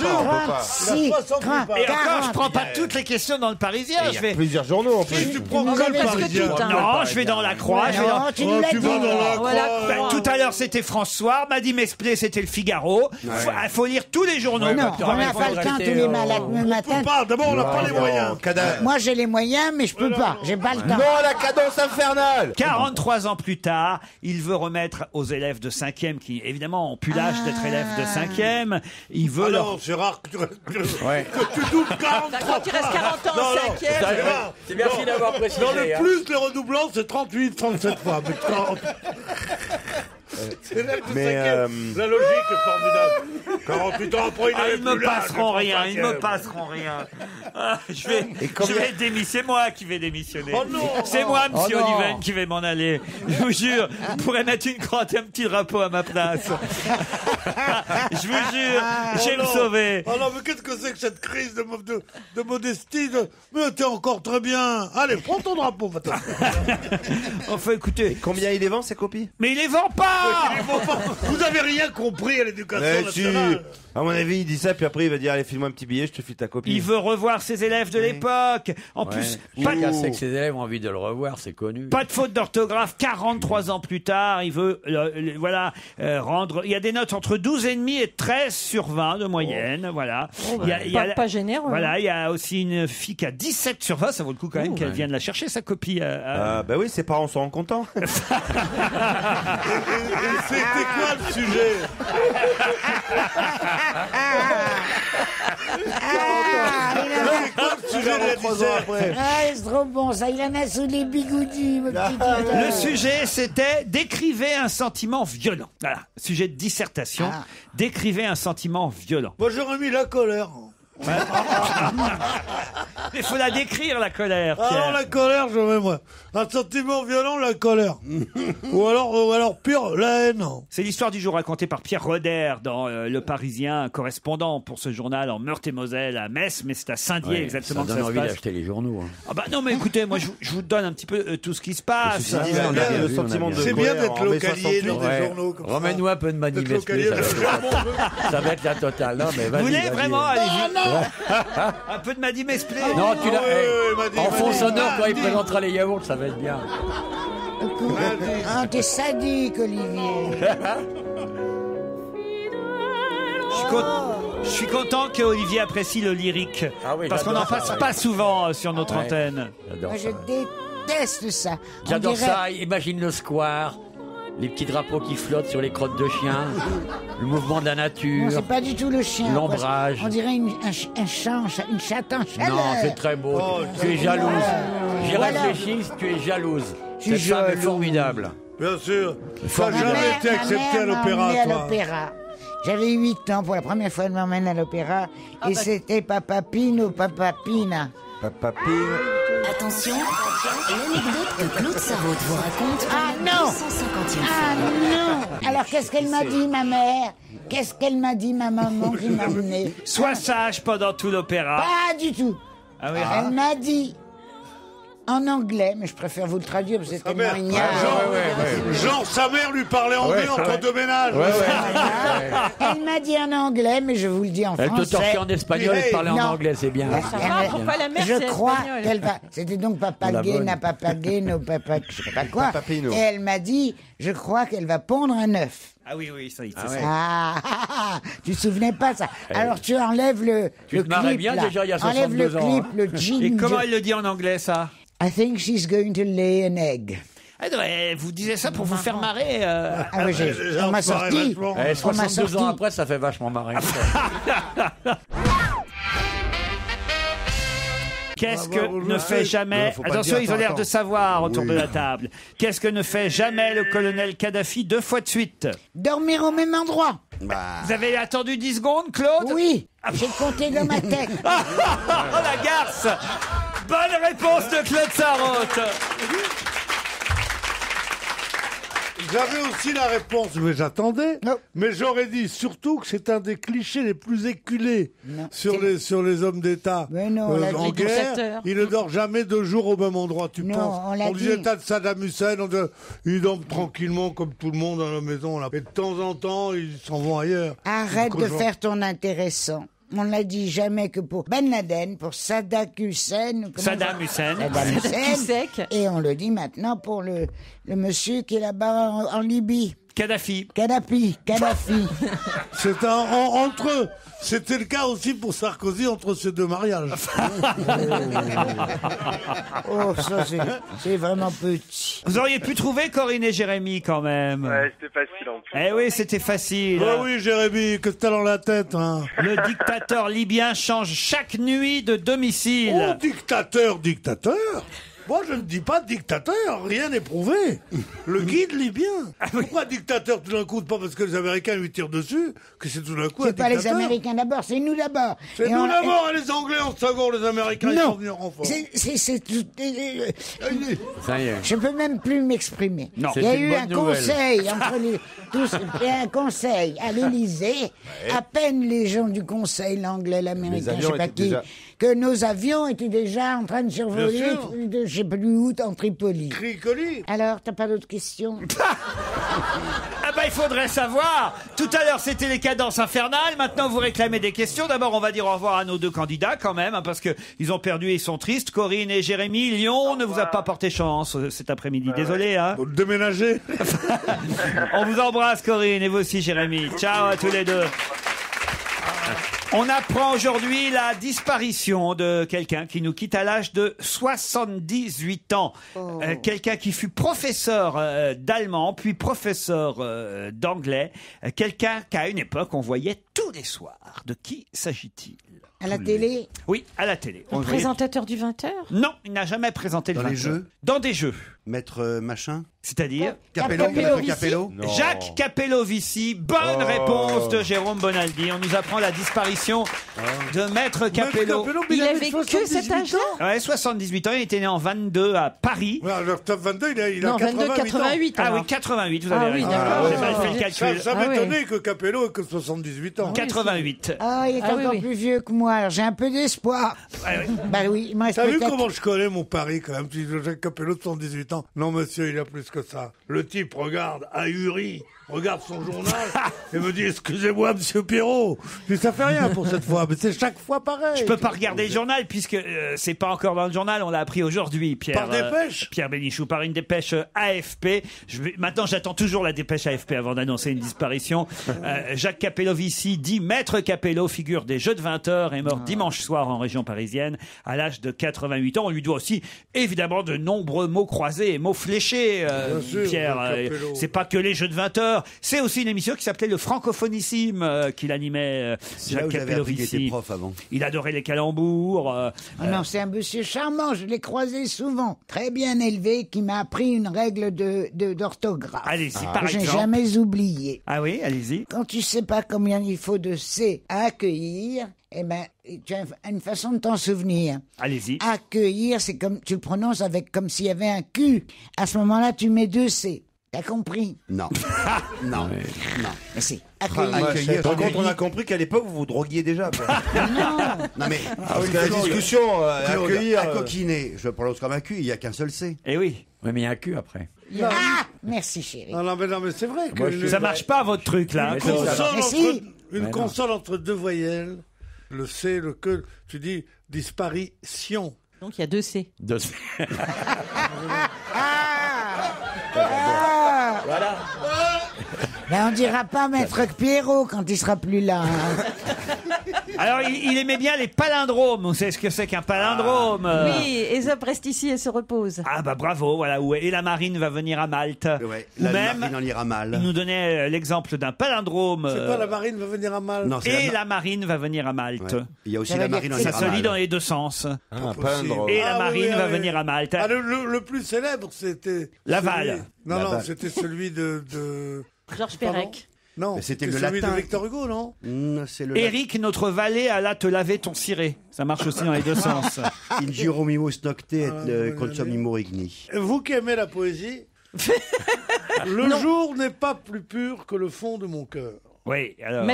Speaker 7: 36,
Speaker 5: Il a 60
Speaker 7: 30,
Speaker 3: Et encore,
Speaker 7: 40.
Speaker 3: je prends pas toutes les questions dans le Parisien.
Speaker 10: Il y
Speaker 3: je
Speaker 10: a
Speaker 3: vais...
Speaker 10: plusieurs journaux en plus.
Speaker 5: Tu prends que le Parisien.
Speaker 7: tout, hein.
Speaker 3: Non, je vais dans la Croix. je vais
Speaker 7: Non,
Speaker 3: dans-
Speaker 7: tu nous
Speaker 5: Oh,
Speaker 7: l'as
Speaker 5: tu
Speaker 7: dit.
Speaker 5: vas dans la Croix.
Speaker 3: Ben, tout à l'heure, c'était François. Madi Mesplé, c'était le Figaro. Il faut, il faut lire tous les journaux.
Speaker 7: Non,
Speaker 9: docteur
Speaker 7: on n'a pas le temps tous les malades le
Speaker 5: On
Speaker 7: matin.
Speaker 5: d'abord, on n'a pas les moyens.
Speaker 7: Moi, j'ai les moyens, mais je peux pas. J'ai pas le temps.
Speaker 10: Non la cadence infernale
Speaker 3: 43 ans plus tard, il veut remettre aux élèves de 5e, qui évidemment ont plus l'âge d'être élèves de 5e, il veut
Speaker 5: Ah
Speaker 3: leur...
Speaker 5: non, c'est rare que tu,
Speaker 9: Ouais.
Speaker 5: que tu doubles 43
Speaker 4: Quand il reste 40 ans en cinquième.
Speaker 5: c'est rare.
Speaker 9: C'est merci
Speaker 5: Non,
Speaker 9: d'avoir précisé,
Speaker 5: Dans le
Speaker 9: hein.
Speaker 5: plus, les redoublants, c'est 38, 37 fois. Mais 40. De
Speaker 10: Mais, euh,
Speaker 5: La logique est formidable. 48 ans après, il
Speaker 3: Ah, ils me
Speaker 5: plus
Speaker 3: passeront rien, ils me
Speaker 5: 35e.
Speaker 3: passeront rien. Ah, je vais,
Speaker 10: combien-
Speaker 3: je vais démissionner, c'est moi qui vais démissionner.
Speaker 5: Oh
Speaker 3: c'est moi, monsieur
Speaker 9: Oh non.
Speaker 3: Oliven, qui vais m'en aller. Je vous jure, vous pourrez mettre une crotte et un petit drapeau à ma place. [laughs] je vous jure, je vais
Speaker 5: Oh
Speaker 3: me sauver.
Speaker 5: Oh non, mais qu'est-ce que c'est que cette crise de, mo- de, de modestie de... Mais t'es encore très bien. Allez, prends ton drapeau, va-t'en. [laughs]
Speaker 3: Enfin, écoutez,
Speaker 10: Combien il les vend ces copies?
Speaker 3: Mais il les vend pas-
Speaker 5: Vous avez rien compris à l'éducation nationale.
Speaker 10: À mon avis, il dit ça, puis après il va dire Allez, file-moi un petit billet, je te file ta copie.
Speaker 3: Il veut revoir ses élèves de l'époque. En plus, pas,
Speaker 9: Chacun sait que ses élèves ont envie de le revoir, c'est connu.
Speaker 3: pas de faute d'orthographe. 43 ans plus tard, il veut, euh, le- voilà, euh, rendre. Il y a des notes entre 12,5 et 13 sur 20 de moyenne. Voilà. Il y a- il y a
Speaker 4: Pas,
Speaker 3: la-
Speaker 4: pas généreux.
Speaker 3: Voilà,
Speaker 4: hein.
Speaker 3: il y a aussi une fille qui a 17 sur 20. Ça vaut le coup quand même qu'elle vienne la chercher, sa copie. euh, euh.
Speaker 10: Ah, bah oui, ses parents sont contents. [laughs]
Speaker 5: Et, et c'était quoi le sujet? [laughs]
Speaker 7: Ah,
Speaker 5: C'est quoi le sujet de la
Speaker 10: 43 ans après.
Speaker 7: Ah, c'est trop bon ça. Il en a sous les bigoudis, mon petit.
Speaker 3: Le sujet, c'était décrivez un sentiment violent. Voilà, sujet de dissertation.
Speaker 7: Ah.
Speaker 3: Décrivez un sentiment violent.
Speaker 5: Moi, j'aurais mis la colère. [laughs]
Speaker 3: Mais il faut la décrire, la colère.
Speaker 5: Alors,
Speaker 3: Pierre.
Speaker 5: la colère, je mets moi. Un sentiment violent, la colère. [laughs] ou, alors, ou alors, pire, la haine.
Speaker 3: C'est l'histoire du jour racontée par Pierre Roder dans euh, Le Parisien, correspondant pour ce journal en Meurthe-et-Moselle à Metz, mais c'est à Saint-Dié
Speaker 9: Ouais,
Speaker 3: exactement
Speaker 9: ça
Speaker 3: que
Speaker 9: donne
Speaker 3: ça se
Speaker 9: envie
Speaker 3: passe.
Speaker 9: d'acheter les journaux. hein.
Speaker 3: Ah bah non mais écoutez, moi je, vous- je vous donne un petit peu euh, tout ce qui se passe.
Speaker 10: Ceci dit, on
Speaker 5: bien,
Speaker 10: a le
Speaker 9: vu, on a
Speaker 10: sentiment
Speaker 9: bien
Speaker 10: de
Speaker 9: vu.
Speaker 5: C'est bien
Speaker 10: colère
Speaker 5: d'être
Speaker 10: en mai
Speaker 5: localier
Speaker 10: 68.
Speaker 5: dans des
Speaker 9: Ouais.
Speaker 5: journaux comme ça.
Speaker 9: Remets-nous un peu de Mani
Speaker 5: D'être
Speaker 9: Mesplé,
Speaker 5: localier,
Speaker 9: ça, va être- [laughs] ça va être la totale. Non, mais
Speaker 3: Vous
Speaker 9: vas-y,
Speaker 3: voulez
Speaker 9: vas-y.
Speaker 3: vraiment allez-y. Un peu de Madi Mesplé
Speaker 9: Non, tu l'as.
Speaker 5: Ah,
Speaker 9: eh, en fond sonore, quand il présentera les yaourts, ça va être bien.
Speaker 7: Ah, t'es sadique, Olivier.
Speaker 3: Je suis, con- je suis content que Olivier apprécie le lyrique.
Speaker 9: Ah oui,
Speaker 3: parce qu'on
Speaker 9: j'adore
Speaker 3: n'en
Speaker 9: ça,
Speaker 3: passe pas souvent euh, sur notre
Speaker 9: Ouais.
Speaker 3: antenne.
Speaker 9: J'adore
Speaker 7: Moi,
Speaker 9: ça.
Speaker 7: je déteste ça. On
Speaker 9: J'adore
Speaker 7: dirait-
Speaker 9: ça. Imagine le square, les petits drapeaux qui flottent sur les crottes de chiens, le mouvement de la
Speaker 7: Non,
Speaker 9: nature.
Speaker 7: c'est pas du tout le chien.
Speaker 9: L'ombrage.
Speaker 7: On dirait une, un, un chat, en cha- une chatte en chaleur.
Speaker 9: Non, c'est très beau.
Speaker 5: Oh,
Speaker 9: tu es jalouse. J'y
Speaker 7: Voilà.
Speaker 9: réfléchis, tu es jalouse. Cette femme est formidable.
Speaker 5: Bien sûr. Ça
Speaker 9: Formidable.
Speaker 5: n'a
Speaker 7: Ma
Speaker 5: jamais
Speaker 7: mère-
Speaker 5: été accepté à l'opéra.
Speaker 7: J'avais 8 ans pour la première fois, elle m'emmène à l'opéra.
Speaker 4: Ah
Speaker 7: et
Speaker 4: bah-
Speaker 7: c'était Papa Pino, Papa Pina.
Speaker 10: Papa.
Speaker 15: Attention, l'anecdote que Claude Sarraute vous raconte
Speaker 7: Ah non
Speaker 15: 250e
Speaker 7: Ah non Alors qu'est-ce qu'elle m'a dit, ma mère Qu'est-ce qu'elle m'a dit, ma maman qui m'a emmené
Speaker 3: Sois sage pendant tout l'opéra.
Speaker 7: Pas du tout.
Speaker 3: Ah oui,
Speaker 7: Elle m'a dit En anglais, mais je préfère vous le traduire parce que c'est tellement ignare.
Speaker 5: Genre, genre, sa mère lui parlait anglais
Speaker 9: Ouais,
Speaker 5: entre deux ménages.
Speaker 9: Ouais, ouais.
Speaker 7: Elle m'a dit en anglais, mais je vous le dis en
Speaker 9: Elle te
Speaker 7: français.
Speaker 9: torchait en espagnol et te parlait en anglais, c'est bien.
Speaker 4: Mère,
Speaker 7: Je crois
Speaker 4: espagnol
Speaker 7: qu'elle va. C'était donc
Speaker 9: La
Speaker 7: Papagena,
Speaker 9: bonne.
Speaker 7: Papageno, Papa, je sais pas quoi. Et elle m'a dit, je crois qu'elle va pondre un œuf.
Speaker 3: Ah oui, oui, ça y est.
Speaker 9: Ah ouais.
Speaker 3: ça.
Speaker 7: Ah, ah, ah, tu te souvenais pas ça Alors tu enlèves le,
Speaker 9: Tu
Speaker 7: le
Speaker 9: te
Speaker 7: clip
Speaker 9: bien
Speaker 7: là.
Speaker 9: déjà il y a
Speaker 7: Enlève le
Speaker 9: 62 ans,
Speaker 7: clip,
Speaker 9: hein.
Speaker 7: le jean.
Speaker 3: Et comment elle le dit en anglais, ça?
Speaker 7: I think she's going to lay an egg.
Speaker 3: Ah non, Vous disiez ça pour vous faire marrer. euh.
Speaker 7: Ah oui, j'ai- on m'a sorti.
Speaker 9: Eh,
Speaker 7: On m'a
Speaker 9: 62
Speaker 7: sorti.
Speaker 9: ans après, ça fait vachement marrer. [laughs]
Speaker 3: Qu'est-ce que ne fait jamais
Speaker 14: Non, faut pas
Speaker 3: Attention,
Speaker 14: dire,
Speaker 3: ils ont l'air
Speaker 14: attends,
Speaker 3: de savoir autour de la table. Qu'est-ce que ne fait jamais le colonel Kadhafi deux fois de suite?
Speaker 7: Dormir au même endroit.
Speaker 3: Vous avez attendu 10 secondes, Claude?
Speaker 7: Oui, j'ai compté dans ma tête. [laughs]
Speaker 3: Oh la garce Bonne réponse de Claude Sarraute
Speaker 5: J'avais aussi la réponse, mais j'attendais.
Speaker 7: Non.
Speaker 5: Mais j'aurais dit surtout que c'est un des clichés les plus éculés
Speaker 7: Non.
Speaker 5: sur
Speaker 7: C'est-
Speaker 5: les, sur les hommes d'État.
Speaker 7: Mais non, on l'a
Speaker 5: en
Speaker 7: dit
Speaker 5: guerre, il ne dort jamais deux jours au même endroit, tu
Speaker 7: Non,
Speaker 5: penses
Speaker 7: on l'a
Speaker 5: disait
Speaker 7: dit.
Speaker 5: tas de Saddam Hussein, on disait, il dort tranquillement comme tout le monde dans la maison. Là. Et de temps en temps, ils s'en vont ailleurs.
Speaker 7: Arrête de faire ton intéressant. On l'a dit jamais que pour Ben Laden, pour Saddam Hussein.
Speaker 3: Saddam Hussein.
Speaker 7: Saddam Hussein.
Speaker 4: Hussein.
Speaker 7: Et on le dit maintenant pour le, le monsieur qui est là-bas en, en Libye.
Speaker 3: Kadhafi.
Speaker 7: Kadhafi, Kadhafi.
Speaker 5: C'est un, en- entre eux. C'était le cas aussi pour Sarkozy entre ces deux mariages. [laughs]
Speaker 7: oh, ça c'est- c'est vraiment petit.
Speaker 3: Vous auriez pu trouver Corinne et Jérémy quand même.
Speaker 6: Ouais, c'était facile en plus.
Speaker 3: Eh oui, c'était facile.
Speaker 5: Ah oui, Jérémy, que t'as dans la tête, hein [laughs]
Speaker 3: Le dictateur libyen change chaque nuit de domicile.
Speaker 5: Oh, dictateur, dictateur Moi, je ne dis pas dictateur, rien n'est prouvé. Le guide libyen.
Speaker 3: Ah
Speaker 5: Pourquoi dictateur tout d'un coup Pas parce que les Américains lui tirent dessus, que c'est tout d'un coup un
Speaker 7: C'est pas les
Speaker 5: dictateur.
Speaker 7: Américains d'abord, c'est nous d'abord.
Speaker 5: C'est
Speaker 7: Et
Speaker 5: nous
Speaker 7: on-
Speaker 5: d'abord et les Anglais en second, les Américains ils sont
Speaker 7: Non,
Speaker 5: venus en renfort.
Speaker 7: c'est, c'est, c'est tout- euh,
Speaker 9: Ça y est.
Speaker 7: Je peux même plus m'exprimer.
Speaker 9: Non.
Speaker 7: Il y a
Speaker 9: C'est une
Speaker 7: eu
Speaker 9: bonne
Speaker 7: un
Speaker 9: nouvelle.
Speaker 7: conseil entre les [laughs] tous, il y a un conseil à l'Élysée. À peine les gens du conseil, l'anglais, l'américain, je sais pas qui,
Speaker 10: déjà-
Speaker 7: que nos avions étaient déjà en train de survoler, de je sais plus où, en Tripoli.
Speaker 5: Cricoli.
Speaker 7: Alors, t'as pas d'autres questions? [laughs]
Speaker 3: Ah bah il faudrait savoir. Tout à l'heure c'était les cadences infernales. Maintenant vous réclamez des questions. D'abord on va dire au revoir à nos deux candidats quand même hein, parce que ils ont perdu et ils sont tristes. Corinne et Jérémy. Lyon ne vous a pas porté chance euh, cet après-midi. Désolé. Hein.
Speaker 5: Déménager. [laughs]
Speaker 3: On vous embrasse Corinne et vous aussi Jérémy. Ciao à tous les deux. On apprend aujourd'hui la disparition de quelqu'un qui nous quitte à l'âge de 78 ans. Euh, quelqu'un qui fut professeur euh, d'allemand, puis professeur euh, d'anglais. Euh, quelqu'un qu'à une époque on voyait tous les soirs. De qui s'agit-il?
Speaker 7: À la télé
Speaker 3: Oui, à la télé. On
Speaker 4: Le
Speaker 3: voyait-
Speaker 4: présentateur du 20h
Speaker 3: Non, il n'a jamais présenté
Speaker 14: Dans
Speaker 3: le
Speaker 14: les
Speaker 3: 20.
Speaker 14: jeux
Speaker 3: Dans des jeux.
Speaker 14: Maître euh, machin
Speaker 3: C'est-à-dire
Speaker 14: Capello,
Speaker 7: Capello,
Speaker 14: Maître Capello
Speaker 10: Non.
Speaker 3: Jacques Capellovici, bonne
Speaker 10: Oh.
Speaker 3: réponse de Jérôme Bonaldi. On nous apprend la disparition de Maître Capello.
Speaker 5: Capello,
Speaker 4: Il
Speaker 5: avait
Speaker 4: que
Speaker 5: 78
Speaker 4: cet âge-là
Speaker 5: ans.
Speaker 3: Ouais, 78 ans, il était né en 22 à Paris.
Speaker 5: Ouais, alors, top 22, il a, il a
Speaker 4: Non,
Speaker 5: 88
Speaker 4: 22,
Speaker 5: ans.
Speaker 4: 88.
Speaker 3: Ah
Speaker 4: alors.
Speaker 3: oui, 88, vous avez
Speaker 4: Ah oui,
Speaker 3: raison.
Speaker 4: d'accord.
Speaker 3: J'ai mal fait le
Speaker 5: Ça,
Speaker 3: calcul.
Speaker 5: ça
Speaker 4: Ah
Speaker 5: m'étonnait que Capello ait que 78 ans.
Speaker 3: 88.
Speaker 7: Ah, il est
Speaker 4: Ah oui,
Speaker 7: encore
Speaker 4: oui.
Speaker 7: plus vieux que moi, alors j'ai un peu d'espoir. Bah oui, il me reste
Speaker 5: T'as vu
Speaker 7: peut-être-
Speaker 5: comment je connais mon pari quand même? Tu dis Jacques Capello de 78 ans. Non monsieur, il a plus que ça. Le type regarde ahuri, regarde son journal et me dit excusez-moi monsieur Pierrot. Je dis, ça fait rien pour cette fois, mais c'est chaque fois pareil.
Speaker 3: Je peux pas regarder le journal puisque euh, c'est pas encore dans le journal. On l'a appris aujourd'hui, Pierre.
Speaker 5: Par dépêche
Speaker 3: Pierre Bénichou, par une dépêche euh, AFP. Je vais- maintenant, j'attends toujours la dépêche AFP avant d'annoncer une disparition. Euh, Jacques Capellovici, dit Maître Capello, figure des Jeux de 20 heures, est mort
Speaker 5: Ah.
Speaker 3: dimanche soir en région parisienne à l'âge de 88 ans. On lui doit aussi évidemment de nombreux mots croisés et mots fléchés. euh,
Speaker 5: Bien sûr,
Speaker 3: Pierre,
Speaker 5: Jacques
Speaker 3: Euh,
Speaker 5: Capello.
Speaker 3: c'est pas que les Jeux de 20 heures. C'est aussi une émission qui s'appelait le Francophonisime euh, qu'il animait. euh,
Speaker 14: C'est là
Speaker 3: Jacques
Speaker 14: où j'avais appris qu'il était
Speaker 3: Capellovici.
Speaker 14: prof avant.
Speaker 3: Il adorait les calembours. euh,
Speaker 7: Ah non, c'est un monsieur charmant, je l'ai croisé souvent. Très bien élevé, qui m'a appris une règle de, de- d'orthographe.
Speaker 3: Allez-y, par
Speaker 7: que j'ai
Speaker 3: exemple.
Speaker 7: jamais oublié.
Speaker 3: Ah oui, allez-y.
Speaker 7: Quand tu sais pas combien il faut de C à accueillir, eh ben, tu as une façon de t'en souvenir.
Speaker 3: Allez-y.
Speaker 7: Accueillir, c'est comme, tu le prononces avec, comme s'il y avait un Q. À ce moment-là, tu mets deux C. T'as compris?
Speaker 14: Non. [laughs] non. Non.
Speaker 7: Mais si.
Speaker 10: Ah,
Speaker 7: Accueillir.
Speaker 14: Accueillir.
Speaker 10: Par contre, on a compris qu'à l'époque, vous vous droguiez déjà. Quoi. [laughs]
Speaker 14: Non mais
Speaker 10: Parce que la discussion, euh,
Speaker 14: Claude,
Speaker 10: accueillir.
Speaker 14: à
Speaker 10: euh,
Speaker 14: coquiner, je le prononce comme un cul, il n'y a qu'un seul C.
Speaker 3: Eh oui.
Speaker 9: Oui, mais il y a un cul après.
Speaker 7: Ah, merci chérie.
Speaker 5: Non, non, mais, non, mais c'est vrai que. le-
Speaker 3: Ça marche pas votre truc là.
Speaker 5: Une
Speaker 9: Mais
Speaker 5: entre,
Speaker 7: si.
Speaker 5: une
Speaker 9: non.
Speaker 5: consonne entre deux voyelles, le C, le que, tu dis disparition.
Speaker 4: Donc il y a deux C.
Speaker 9: De- [laughs]
Speaker 7: Ben, on dira pas maître Pierrot quand il sera plus là. hein. [laughs]
Speaker 3: Alors il, il aimait bien les palindromes. Vous savez ce que c'est qu'un palindrome euh
Speaker 4: Oui, Aesop reste ici et se repose.
Speaker 3: Ah bah bravo, voilà. où- Et la marine va venir à Malte.
Speaker 14: Ouais,
Speaker 3: Ou
Speaker 14: la
Speaker 3: même,
Speaker 14: marine en ira mal.
Speaker 3: il nous donnait euh, l'exemple d'un palindrome.
Speaker 5: C'est
Speaker 3: euh,
Speaker 5: pas la marine va venir à mal.
Speaker 14: Non, c'est
Speaker 3: et
Speaker 14: la-
Speaker 3: la marine va venir à Malte.
Speaker 14: Ouais. Il y a aussi
Speaker 7: Ça
Speaker 14: la
Speaker 7: veut dire
Speaker 14: marine en
Speaker 7: que
Speaker 3: Ça
Speaker 14: ira
Speaker 3: se lit
Speaker 14: mal.
Speaker 3: dans les deux sens.
Speaker 10: Ah, un
Speaker 5: possible.
Speaker 10: palindrome.
Speaker 3: Et la
Speaker 5: Ah,
Speaker 3: marine
Speaker 5: oui,
Speaker 3: va
Speaker 5: oui.
Speaker 3: venir à Malte.
Speaker 5: Ah, le, le- le plus célèbre, c'était.
Speaker 3: Laval.
Speaker 5: celui- Non, non,
Speaker 10: Laval.
Speaker 5: c'était celui de. de...
Speaker 4: Georges Perec.
Speaker 5: Non,
Speaker 14: Mais c'était le
Speaker 5: celui
Speaker 14: latin.
Speaker 5: de Victor Hugo, non
Speaker 14: Mm, C'est le
Speaker 3: Eric, notre valet, alla te laver ton ciré. Ça marche aussi dans les deux sens. [laughs]
Speaker 14: Il giro mimos nocte et
Speaker 5: Ah,
Speaker 14: euh,
Speaker 5: oui,
Speaker 14: consumimur igni.
Speaker 5: Vous qui aimez la poésie, [laughs] le jour n'est pas plus pur que le fond de mon cœur.
Speaker 3: Oui, alors.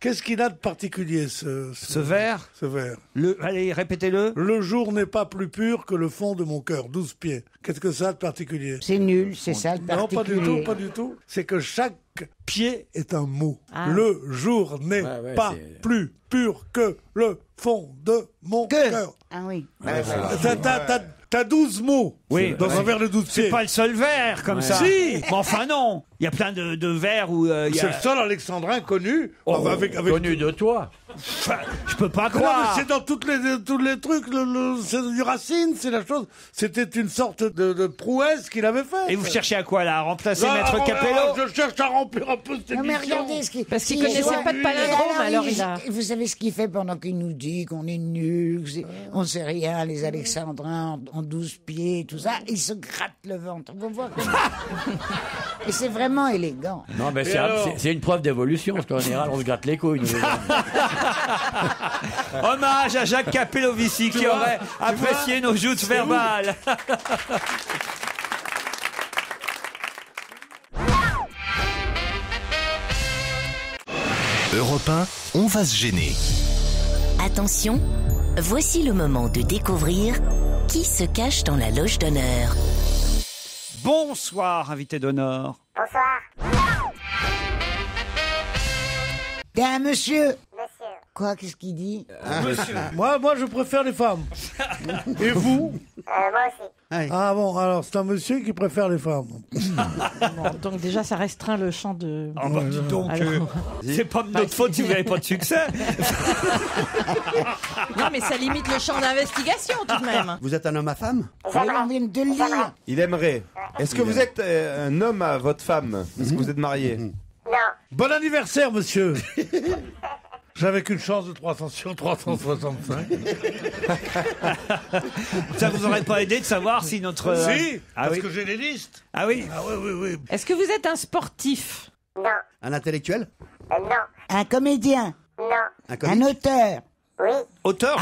Speaker 5: Qu'est-ce qu'il a de particulier, ce,
Speaker 3: Ce vers
Speaker 5: ce vers
Speaker 3: le, Allez, répétez-le.
Speaker 5: Le jour n'est pas plus pur que le fond de mon cœur, 12 pieds. Qu'est-ce que ça a de particulier?
Speaker 7: C'est nul, c'est ça le
Speaker 5: Non, pas du tout, pas du tout. C'est que chaque pied est un mot.
Speaker 4: Ah.
Speaker 5: Le jour n'est
Speaker 9: Ouais, ouais,
Speaker 5: pas
Speaker 9: c'est-
Speaker 5: plus pur que le fond de mon
Speaker 7: Que
Speaker 5: cœur.
Speaker 7: Ah oui.
Speaker 5: T'as- T'as t'as- t'as 12 mots
Speaker 3: Oui,
Speaker 5: dans un verre de 12
Speaker 3: C'est
Speaker 5: pieds.
Speaker 3: pas le seul vers comme ça.
Speaker 5: Si.
Speaker 3: Mais enfin non. Il y a plein de, de vers où euh, il y
Speaker 5: C'est
Speaker 3: a...
Speaker 5: le seul alexandrin connu.
Speaker 3: Oh,
Speaker 5: avec, avec
Speaker 9: Connu de toi.
Speaker 3: Je peux pas
Speaker 5: Mais non, mais
Speaker 3: croire.
Speaker 5: c'est dans toutes les, tous les trucs, le, le- c'est du Racine, c'est la chose. C'était une sorte de, de prouesse qu'il avait fait.
Speaker 3: Et vous cherchez à quoi là À remplacer
Speaker 5: Ah,
Speaker 3: Maître
Speaker 5: ah,
Speaker 3: Capello
Speaker 5: Je cherche à remplir un peu cette
Speaker 7: Non mais
Speaker 5: émission.
Speaker 7: regardez ce qu'il...
Speaker 4: Parce qu'il
Speaker 7: il
Speaker 4: connaissait pas de palindrome, alors il a-
Speaker 7: Vous savez ce qu'il fait pendant qu'il nous dit qu'on est nuls, que c'est- on sait rien, les Alexandrins en, en 12 pieds, tout ça, il se gratte le ventre. Vous voyez [laughs] Et c'est vraiment élégant.
Speaker 9: Non, mais c'est
Speaker 5: alors
Speaker 9: c'est- c'est une preuve d'évolution, parce qu'en général, on se gratte les couilles. [laughs]
Speaker 3: Hommage à Jacques Capellovici qui
Speaker 5: vois
Speaker 3: aurait apprécié nos joutes verbales. [laughs]
Speaker 2: Europe 1, on va se gêner.
Speaker 15: Attention, voici le moment de découvrir qui se cache dans la loge d'honneur.
Speaker 3: Bonsoir, invité d'honneur.
Speaker 7: T'es un monsieur Quoi, qu'est-ce qu'il dit [laughs]
Speaker 5: Moi, moi, je préfère les femmes. Et vous [laughs] Ah bon, alors c'est un monsieur qui préfère les femmes. [laughs]
Speaker 4: Bon, donc déjà, ça restreint le champ de...
Speaker 3: Ah bah dis donc,
Speaker 4: Alors-
Speaker 3: euh, c'est pas de notre faute si vous n'avez pas de succès.
Speaker 4: Non, mais ça limite le champ d'investigation tout de même.
Speaker 14: Vous êtes un homme à femme
Speaker 7: Oui, on vient de le dire.
Speaker 10: Il aimerait. Est-ce que vous êtes euh, un homme à votre femme Est-ce que vous êtes marié
Speaker 5: Bon anniversaire, monsieur J'avais qu'une chance de 300 sur 365. [laughs]
Speaker 3: Ça vous aurait pas aidé de savoir si notre. euh,
Speaker 5: si,
Speaker 3: ah
Speaker 5: parce
Speaker 3: oui.
Speaker 5: que j'ai les listes.
Speaker 3: Ah oui.
Speaker 5: Ah oui, oui, oui.
Speaker 4: Est-ce que vous êtes un sportif?
Speaker 14: Un intellectuel?
Speaker 7: Un comédien?
Speaker 14: Un
Speaker 7: Un
Speaker 14: comique?
Speaker 7: auteur?
Speaker 3: Auteur?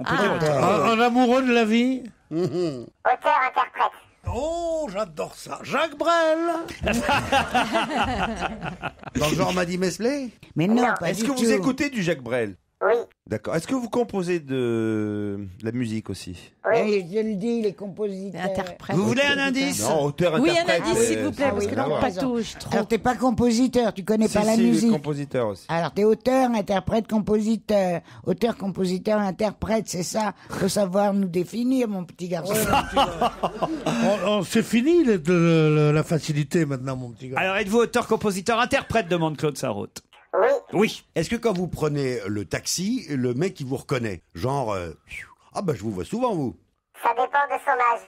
Speaker 3: On peut dire auteur.
Speaker 5: Un, un amoureux de la vie?
Speaker 16: Auteur-interprète.
Speaker 5: Oh, j'adore ça. Jacques Brel [laughs]
Speaker 14: Dans le genre Maddy Mesley
Speaker 7: Mais non, pas
Speaker 10: Est-ce
Speaker 7: du
Speaker 10: que vous
Speaker 7: tout.
Speaker 10: écoutez du Jacques Brel?
Speaker 16: Oui.
Speaker 10: D'accord. Est-ce que vous composez de la musique aussi
Speaker 7: Eh, je le dis, les compositeurs.
Speaker 4: Interprète.
Speaker 3: Vous voulez un indice
Speaker 10: Non, auteur,
Speaker 4: Oui, un
Speaker 10: interprète.
Speaker 4: indice, s'il vous plaît,
Speaker 7: Ah
Speaker 4: parce
Speaker 7: oui,
Speaker 4: que là, on trop.
Speaker 7: Alors, t'es pas compositeur, tu connais
Speaker 10: Si,
Speaker 7: pas la
Speaker 10: si,
Speaker 7: musique.
Speaker 10: compositeur aussi.
Speaker 7: Alors, t'es auteur, interprète, compositeur. Auteur, compositeur, interprète, c'est ça. Faut savoir nous définir, mon petit garçon. [laughs]
Speaker 5: On- on- C'est fini le- de- le- la facilité maintenant, mon petit gars.
Speaker 3: Alors êtes-vous auteur, compositeur, interprète demande Claude Sarraute.
Speaker 16: Oui.
Speaker 3: Oui.
Speaker 14: Est-ce que quand vous prenez le taxi, le mec il vous reconnaît? Genre, euh, ah bah je vous vois souvent vous.
Speaker 16: Ça dépend de son âge.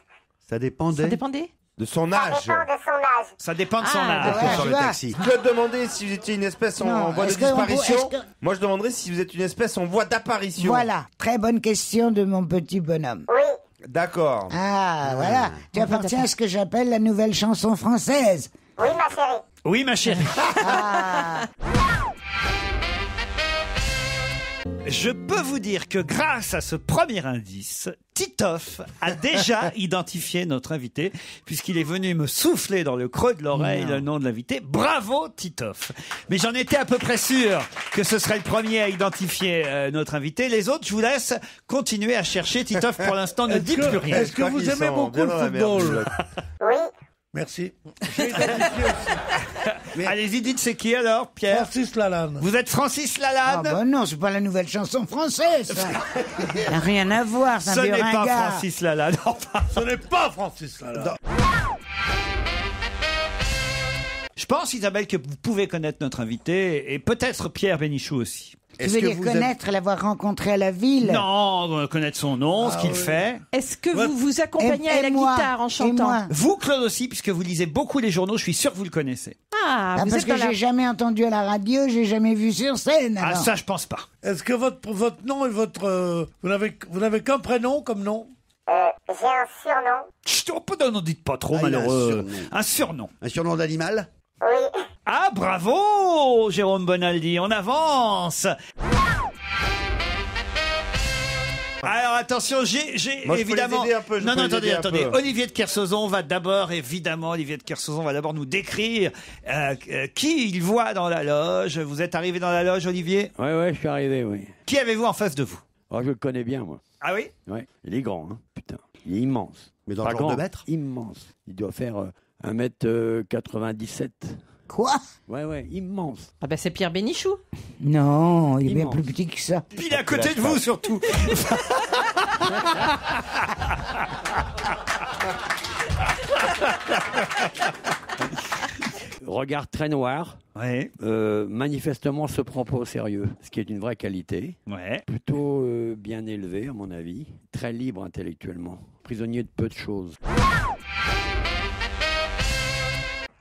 Speaker 14: Ça dépendait.
Speaker 4: Ça dépendait
Speaker 10: De son
Speaker 16: Ça
Speaker 10: âge.
Speaker 16: dépend de son âge.
Speaker 3: Ça dépend de son
Speaker 4: Ah,
Speaker 3: âge.
Speaker 7: ouais.
Speaker 14: sur
Speaker 7: tu
Speaker 14: le
Speaker 7: vois.
Speaker 14: taxi.
Speaker 10: Claude demandait si vous étiez une espèce en,
Speaker 7: Non,
Speaker 10: en voie de
Speaker 7: est-ce que on peut-
Speaker 10: disparition?
Speaker 7: est-ce que-
Speaker 10: Moi, je demanderais si vous êtes une espèce en voie d'apparition.
Speaker 7: Voilà, très bonne question de mon petit bonhomme.
Speaker 16: Oui.
Speaker 10: D'accord.
Speaker 7: Ah, voilà. Tu appartiens à ce que j'appelle la nouvelle chanson française.
Speaker 16: Oui, ma chérie.
Speaker 3: Oui, ma chérie. [laughs] Je peux vous dire que grâce à ce premier indice, Titoff a déjà [laughs] identifié notre invité, puisqu'il est venu me souffler dans le creux de l'oreille le nom de l'invité. Bravo, Titoff. Mais j'en étais à peu près sûr que ce serait le premier à identifier euh, notre invité. Les autres, je vous laisse continuer à chercher. Titoff, pour l'instant, ne dit
Speaker 5: que-
Speaker 3: plus rien.
Speaker 5: Est-ce que vous aimez beaucoup le football
Speaker 16: Oui. [laughs]
Speaker 5: Merci.
Speaker 3: Allez-y, dites c'est qui alors, Pierre
Speaker 5: Francis Lalanne.
Speaker 3: Vous êtes Francis
Speaker 7: Ah
Speaker 3: Lalanne
Speaker 7: bah non, c'est pas la nouvelle chanson française. Ça [laughs] n'a rien à voir, c'est
Speaker 3: Ce n'est pas. Francis Lalanne. [laughs] Enfin,
Speaker 5: Ce n'est pas Francis Lalanne.
Speaker 3: Je pense, Isabelle, que vous pouvez connaître notre invité et peut-être Pierre Bénichou aussi.
Speaker 7: Tu veux dire connaître, l'avoir rencontré à la ville?
Speaker 3: Non, euh, connaître son nom, ce
Speaker 5: Ah
Speaker 3: qu'il fait.
Speaker 4: Est-ce que vous vous accompagnez
Speaker 7: Et-
Speaker 4: à la
Speaker 7: moi,
Speaker 4: guitare en
Speaker 7: et
Speaker 4: chantant?
Speaker 7: moi.
Speaker 3: Vous, Claude aussi, puisque vous lisez beaucoup les journaux, je suis sûr que vous le connaissez.
Speaker 4: Ah,
Speaker 7: Ah,
Speaker 4: vous
Speaker 7: parce
Speaker 4: êtes
Speaker 7: que
Speaker 4: dans la-
Speaker 7: j'ai jamais entendu à la radio, j'ai jamais vu sur scène.
Speaker 3: Ah,
Speaker 7: alors.
Speaker 3: ça, je pense pas.
Speaker 5: Est-ce que votre, votre nom et votre... euh, vous n'avez vous n'avez qu'un prénom comme nom?
Speaker 16: Euh, j'ai un surnom.
Speaker 3: Chut, on peut- n'en dites pas trop,
Speaker 14: Ah, il a un
Speaker 3: malheureux.
Speaker 14: surnom.
Speaker 3: Un surnom.
Speaker 14: Un surnom d'animal?
Speaker 16: Oui.
Speaker 3: Ah, bravo, Jérôme Bonaldi, on avance. Alors attention, j'ai, j'ai
Speaker 10: Moi, je peux
Speaker 3: évidemment.
Speaker 10: les aider un peu, je
Speaker 3: non,
Speaker 10: peux
Speaker 3: non,
Speaker 10: les
Speaker 3: attendez,
Speaker 10: aider un
Speaker 3: attendez.
Speaker 10: peu.
Speaker 3: Olivier de Kersauzon va d'abord, évidemment, Olivier de Kersauzon va d'abord nous décrire euh, euh, qui il voit dans la loge. Vous êtes arrivé dans la loge, Olivier?
Speaker 9: Ouais, ouais, je suis arrivé, oui.
Speaker 3: Qui avez-vous en face de vous?
Speaker 9: Oh, je le connais bien, moi.
Speaker 3: Ah oui?
Speaker 9: Ouais, il est grand, hein, putain. Il est immense.
Speaker 14: Mais dans
Speaker 9: Pas
Speaker 14: le genre
Speaker 9: grand,
Speaker 14: de mètre
Speaker 9: Immense. Il doit faire euh, 1m97.
Speaker 7: Quoi
Speaker 9: Ouais, ouais, immense.
Speaker 4: Ah bah c'est Pierre Bénichou.
Speaker 7: Non, il est bien plus petit que ça.
Speaker 3: Puis il est à côté de vous, surtout. [laughs]
Speaker 9: Regard très noir.
Speaker 3: Ouais.
Speaker 9: Euh, manifestement se prend pas au sérieux, ce qui est une vraie qualité.
Speaker 3: Ouais.
Speaker 9: Plutôt euh, bien élevé, à mon avis. Très libre intellectuellement. Prisonnier de peu de choses.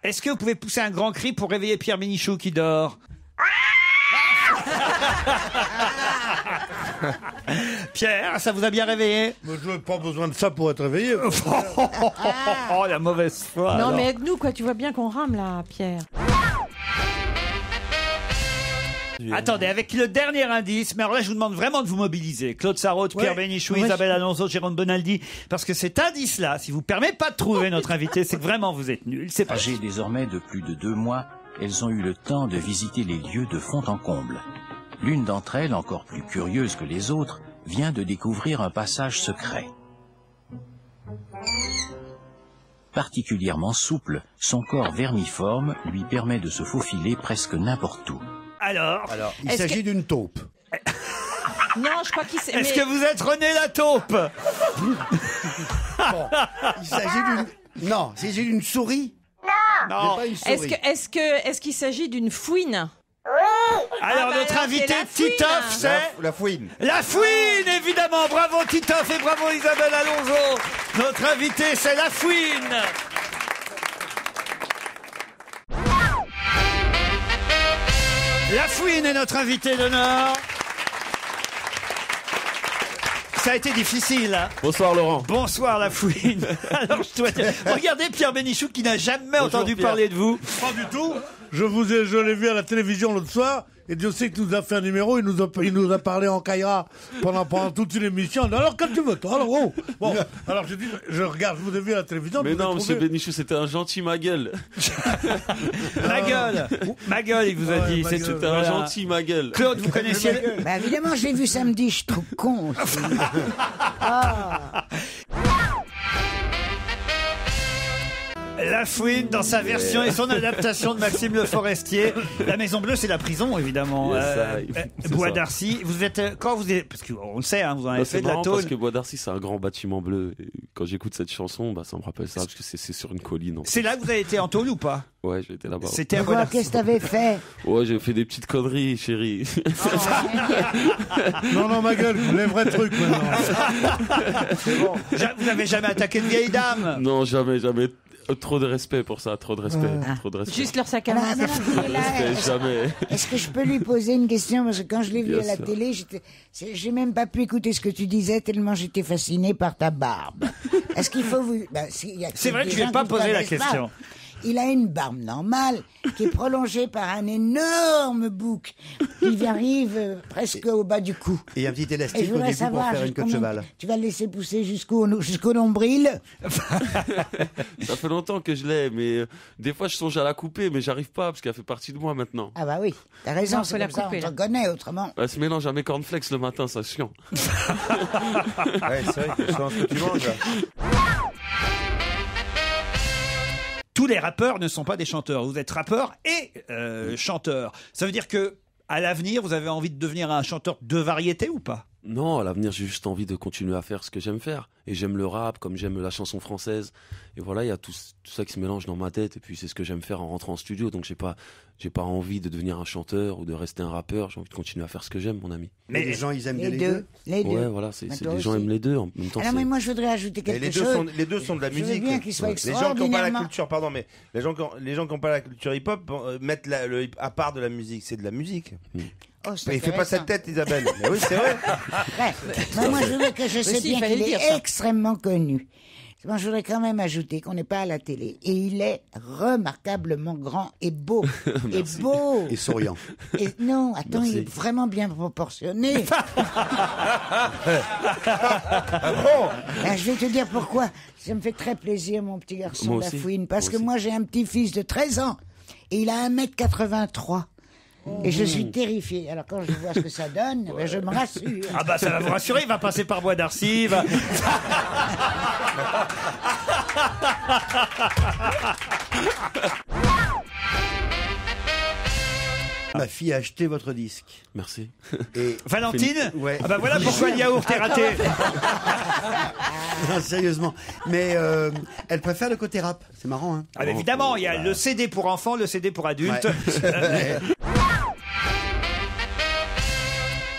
Speaker 3: Est-ce que vous pouvez pousser un grand cri pour réveiller Pierre Bénichou qui dort [laughs] Pierre, ça vous a bien réveillé
Speaker 5: Mais Je n'ai pas besoin de ça pour être réveillé. [laughs]
Speaker 3: Oh, la mauvaise foi.
Speaker 4: non
Speaker 3: alors.
Speaker 4: mais aide-nous quoi, tu vois bien qu'on rame là, Pierre.
Speaker 3: Attendez, avec le dernier indice, mais alors là, je vous demande vraiment de vous mobiliser. Claude Sarraute, Pierre. Bénichou,
Speaker 4: Ouais.
Speaker 3: Isabelle Alonso, Jérôme Bonaldi, parce que cet indice-là, si vous permet pas de trouver [laughs] notre invité, c'est que vraiment vous êtes nuls. C'est pas
Speaker 17: Âgées désormais de plus de deux mois, elles ont eu le temps de visiter les lieux de fond en comble. L'une d'entre elles, encore plus curieuse que les autres, vient de découvrir un passage secret. Particulièrement souple, son corps vermiforme lui permet de se faufiler presque n'importe où.
Speaker 3: Alors,
Speaker 14: Alors, il
Speaker 4: Est-ce
Speaker 14: s'agit
Speaker 4: que-
Speaker 14: d'une taupe. [laughs]
Speaker 4: Non, je crois qu'il s'est.
Speaker 3: est-ce
Speaker 4: mais-
Speaker 3: que vous êtes René la taupe
Speaker 14: Il s'agit d'une. Non, il s'agit d'une souris.
Speaker 3: Non.
Speaker 14: Pas une souris.
Speaker 4: Est-ce que est-ce que est-ce qu'il s'agit d'une fouine
Speaker 3: Alors,
Speaker 4: Ah bah
Speaker 3: notre
Speaker 4: alors,
Speaker 3: invité
Speaker 4: c'est la fouine.
Speaker 3: Titoff, c'est
Speaker 10: La, la fouine.
Speaker 3: la fouine, évidemment. Bravo Titoff et bravo Isabelle Alonso. Notre invité, c'est la fouine. La fouine est notre invité d'honneur. Ça a été difficile. hein.
Speaker 18: Bonsoir Laurent.
Speaker 3: Bonsoir la fouine. [laughs] Alors je dois dire, regardez Pierre Bénichou qui n'a jamais entendu
Speaker 18: Pierre.
Speaker 3: parler de vous.
Speaker 5: Pas du tout. Je vous ai, je l'ai vu à la télévision l'autre soir. Et Dieu sait qu'il nous a fait un numéro, il nous a, il nous a parlé en Kaira pendant, pendant toute une émission. Alors, quand tu veux, toi Alors, oh Bon, [laughs] alors j'ai dit, je regarde, je vous ai vu à la télévision.
Speaker 18: Mais
Speaker 5: je
Speaker 18: non, monsieur Bénichou, c'était un gentil ma gueule. [laughs]
Speaker 3: Ma gueule, [laughs] ma gueule, il vous a
Speaker 5: Ouais,
Speaker 3: dit.
Speaker 18: C'était un gentil ma gueule.
Speaker 3: Claude, vous connaissiez le-
Speaker 7: Bah évidemment, je l'ai vu samedi, je suis trop con. Ah.
Speaker 3: La Fouine dans sa version et son adaptation de Maxime Le Forestier. La Maison Bleue, c'est la prison, évidemment.
Speaker 18: Yes,
Speaker 3: Euh,
Speaker 18: ça,
Speaker 3: euh,
Speaker 18: c'est
Speaker 3: Bois
Speaker 18: ça.
Speaker 3: d'Arcy. Vous êtes euh, quand vous êtes parce qu'on le sait, hein, vous en avez fait
Speaker 18: c'est
Speaker 3: de la
Speaker 18: marrant parce
Speaker 3: tôle.
Speaker 18: que Bois d'Arcy, c'est un grand bâtiment bleu. Et quand j'écoute cette chanson, bah, ça me rappelle ça parce que c'est c'est sur une colline. en
Speaker 3: C'est là que vous avez été en tôle ou pas?
Speaker 18: Ouais, j'ai été là-bas.
Speaker 3: C'était à Bois
Speaker 7: Quoi,
Speaker 3: d'Arcy.
Speaker 7: qu'est-ce que t'avais fait?
Speaker 18: Ouais, j'ai fait des petites conneries, chérie. [laughs]
Speaker 5: Non, non, ma gueule, les vrais trucs maintenant. [laughs]
Speaker 3: Ja- Vous n'avez jamais attaqué une vieille dame?
Speaker 18: Non, jamais, jamais. Euh, Trop de respect pour ça, trop de respect, trop de respect.
Speaker 4: Juste leur sac à main.
Speaker 7: est-ce-
Speaker 18: jamais.
Speaker 7: Est-ce que je peux lui poser une question Parce que quand je l'ai vu à la
Speaker 18: sûr.
Speaker 7: télé, j'ai même pas pu écouter ce que tu disais tellement j'étais fasciné par ta barbe. Est-ce qu'il faut vous... bah, si,
Speaker 3: C'est vrai que je lui ai
Speaker 7: gens
Speaker 3: pas posé la
Speaker 7: pas. Il a une barbe normale qui est prolongée par un énorme bouc qui arrive euh, presque au bas du cou.
Speaker 14: Et un petit
Speaker 7: Et je
Speaker 14: élastique au début pour faire une queue de cheval.
Speaker 7: Tu vas le laisser pousser jusqu'au jusqu'au nombril. [laughs]
Speaker 18: Ça fait longtemps que je l'ai, mais euh, des fois je songe à la couper, mais j'arrive pas parce qu'elle fait partie de moi maintenant.
Speaker 7: Ah bah oui, t'as raison, c'est
Speaker 4: la
Speaker 7: comme ça,
Speaker 4: couper,
Speaker 7: on
Speaker 4: là.
Speaker 7: t'en connaît autrement.
Speaker 18: Elle se mélange à mes cornflakes le matin, ça c'est chiant. [laughs]
Speaker 10: Ouais, c'est vrai que ce que tu manges. [laughs]
Speaker 3: Tous les rappeurs ne sont pas des chanteurs. Vous êtes rappeur et euh, chanteur. Ça veut dire que à l'avenir, vous avez envie de devenir un chanteur de variété ou pas?
Speaker 18: Non, à l'avenir, j'ai juste envie de continuer à faire ce que j'aime faire. Et j'aime le rap, comme j'aime la chanson française. Et voilà, il y a tout, tout ça qui se mélange dans ma tête. Et puis, c'est ce que j'aime faire en rentrant en studio. Donc, j'ai pas, j'ai pas envie de devenir un chanteur ou de rester un rappeur. J'ai envie de continuer à faire ce que j'aime, mon ami.
Speaker 14: Mais les gens, ils aiment
Speaker 7: Les
Speaker 14: les
Speaker 7: deux,
Speaker 14: deux.
Speaker 7: les deux.
Speaker 18: Ouais, voilà, c'est, les gens aiment les deux. En même temps,
Speaker 7: Alors mais moi je voudrais ajouter quelque
Speaker 10: les deux,
Speaker 7: chose.
Speaker 10: sont, les deux sont de la
Speaker 7: Je veux
Speaker 10: musique.
Speaker 7: bien qu'ils soient
Speaker 10: les gens qui n'ont pas la culture, pardon, mais les gens qui ont, les gens qui ont pas la culture hip-hop euh, mettent la- le hip à part de la musique. C'est de la musique.
Speaker 7: Oh, c'est
Speaker 10: Mais il fait pas cette tête, Isabelle. [laughs] Mais oui, c'est vrai.
Speaker 7: Ouais. Moi, moi, je voudrais que je
Speaker 4: Mais
Speaker 7: sais
Speaker 4: si,
Speaker 7: bien qu'il est extrêmement connu. Moi, je voudrais quand même ajouter qu'on n'est pas à la télé. Et il est remarquablement grand et beau. [laughs] et beau.
Speaker 14: Et souriant.
Speaker 7: Et non, attends,
Speaker 14: Merci.
Speaker 7: il est vraiment bien proportionné. [laughs]
Speaker 10: Ah bon?
Speaker 7: Ah, je vais te dire pourquoi. Ça me fait très plaisir, mon petit garçon
Speaker 18: Moi
Speaker 7: la
Speaker 18: aussi.
Speaker 7: fouine, parce
Speaker 18: Moi
Speaker 7: que
Speaker 18: aussi.
Speaker 7: moi, j'ai un petit-fils de 13 ans et il a 1m83. Et je suis terrifié. Alors quand je vois ce que ça donne, ben, je me rassure.
Speaker 3: Ah bah ça va vous rassurer, il va passer par Bois d'Arcy. il va- [laughs]
Speaker 14: Ma fille a acheté votre disque.
Speaker 18: Merci.
Speaker 14: Et [laughs]
Speaker 3: Valentine
Speaker 14: Ouais.
Speaker 3: Ah bah voilà pourquoi le yaourt est raté. [laughs]
Speaker 14: Non, sérieusement. Mais euh, elle préfère le côté rap. C'est marrant, hein
Speaker 3: Ah bah évidemment, il y a le CD pour enfants, le CD pour adultes.
Speaker 14: Ouais.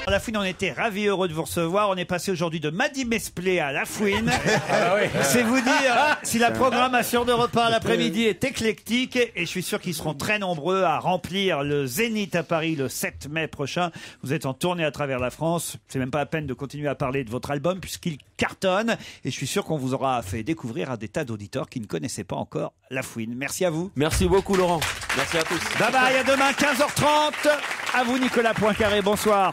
Speaker 3: La Fouine, on était ravis, heureux de vous recevoir. On est passé aujourd'hui de Maddy Mesplé à La Fouine. [laughs]
Speaker 14: Ah
Speaker 3: C'est vous dire si la programmation de repas l'après-midi est éclectique. Et je suis sûr qu'ils seront très nombreux à remplir le Zénith à Paris le 7 mai prochain. Vous êtes en tournée à travers la France. C'est même pas la peine de continuer à parler de votre album puisqu'il cartonne. Et je suis sûr qu'on vous aura fait découvrir à des tas d'auditeurs qui ne connaissaient pas encore La Fouine. Merci à vous.
Speaker 18: Merci beaucoup, Laurent. Merci à tous.
Speaker 3: Bye bye, à demain 15h30. À vous Nicolas Poincaré, bonsoir.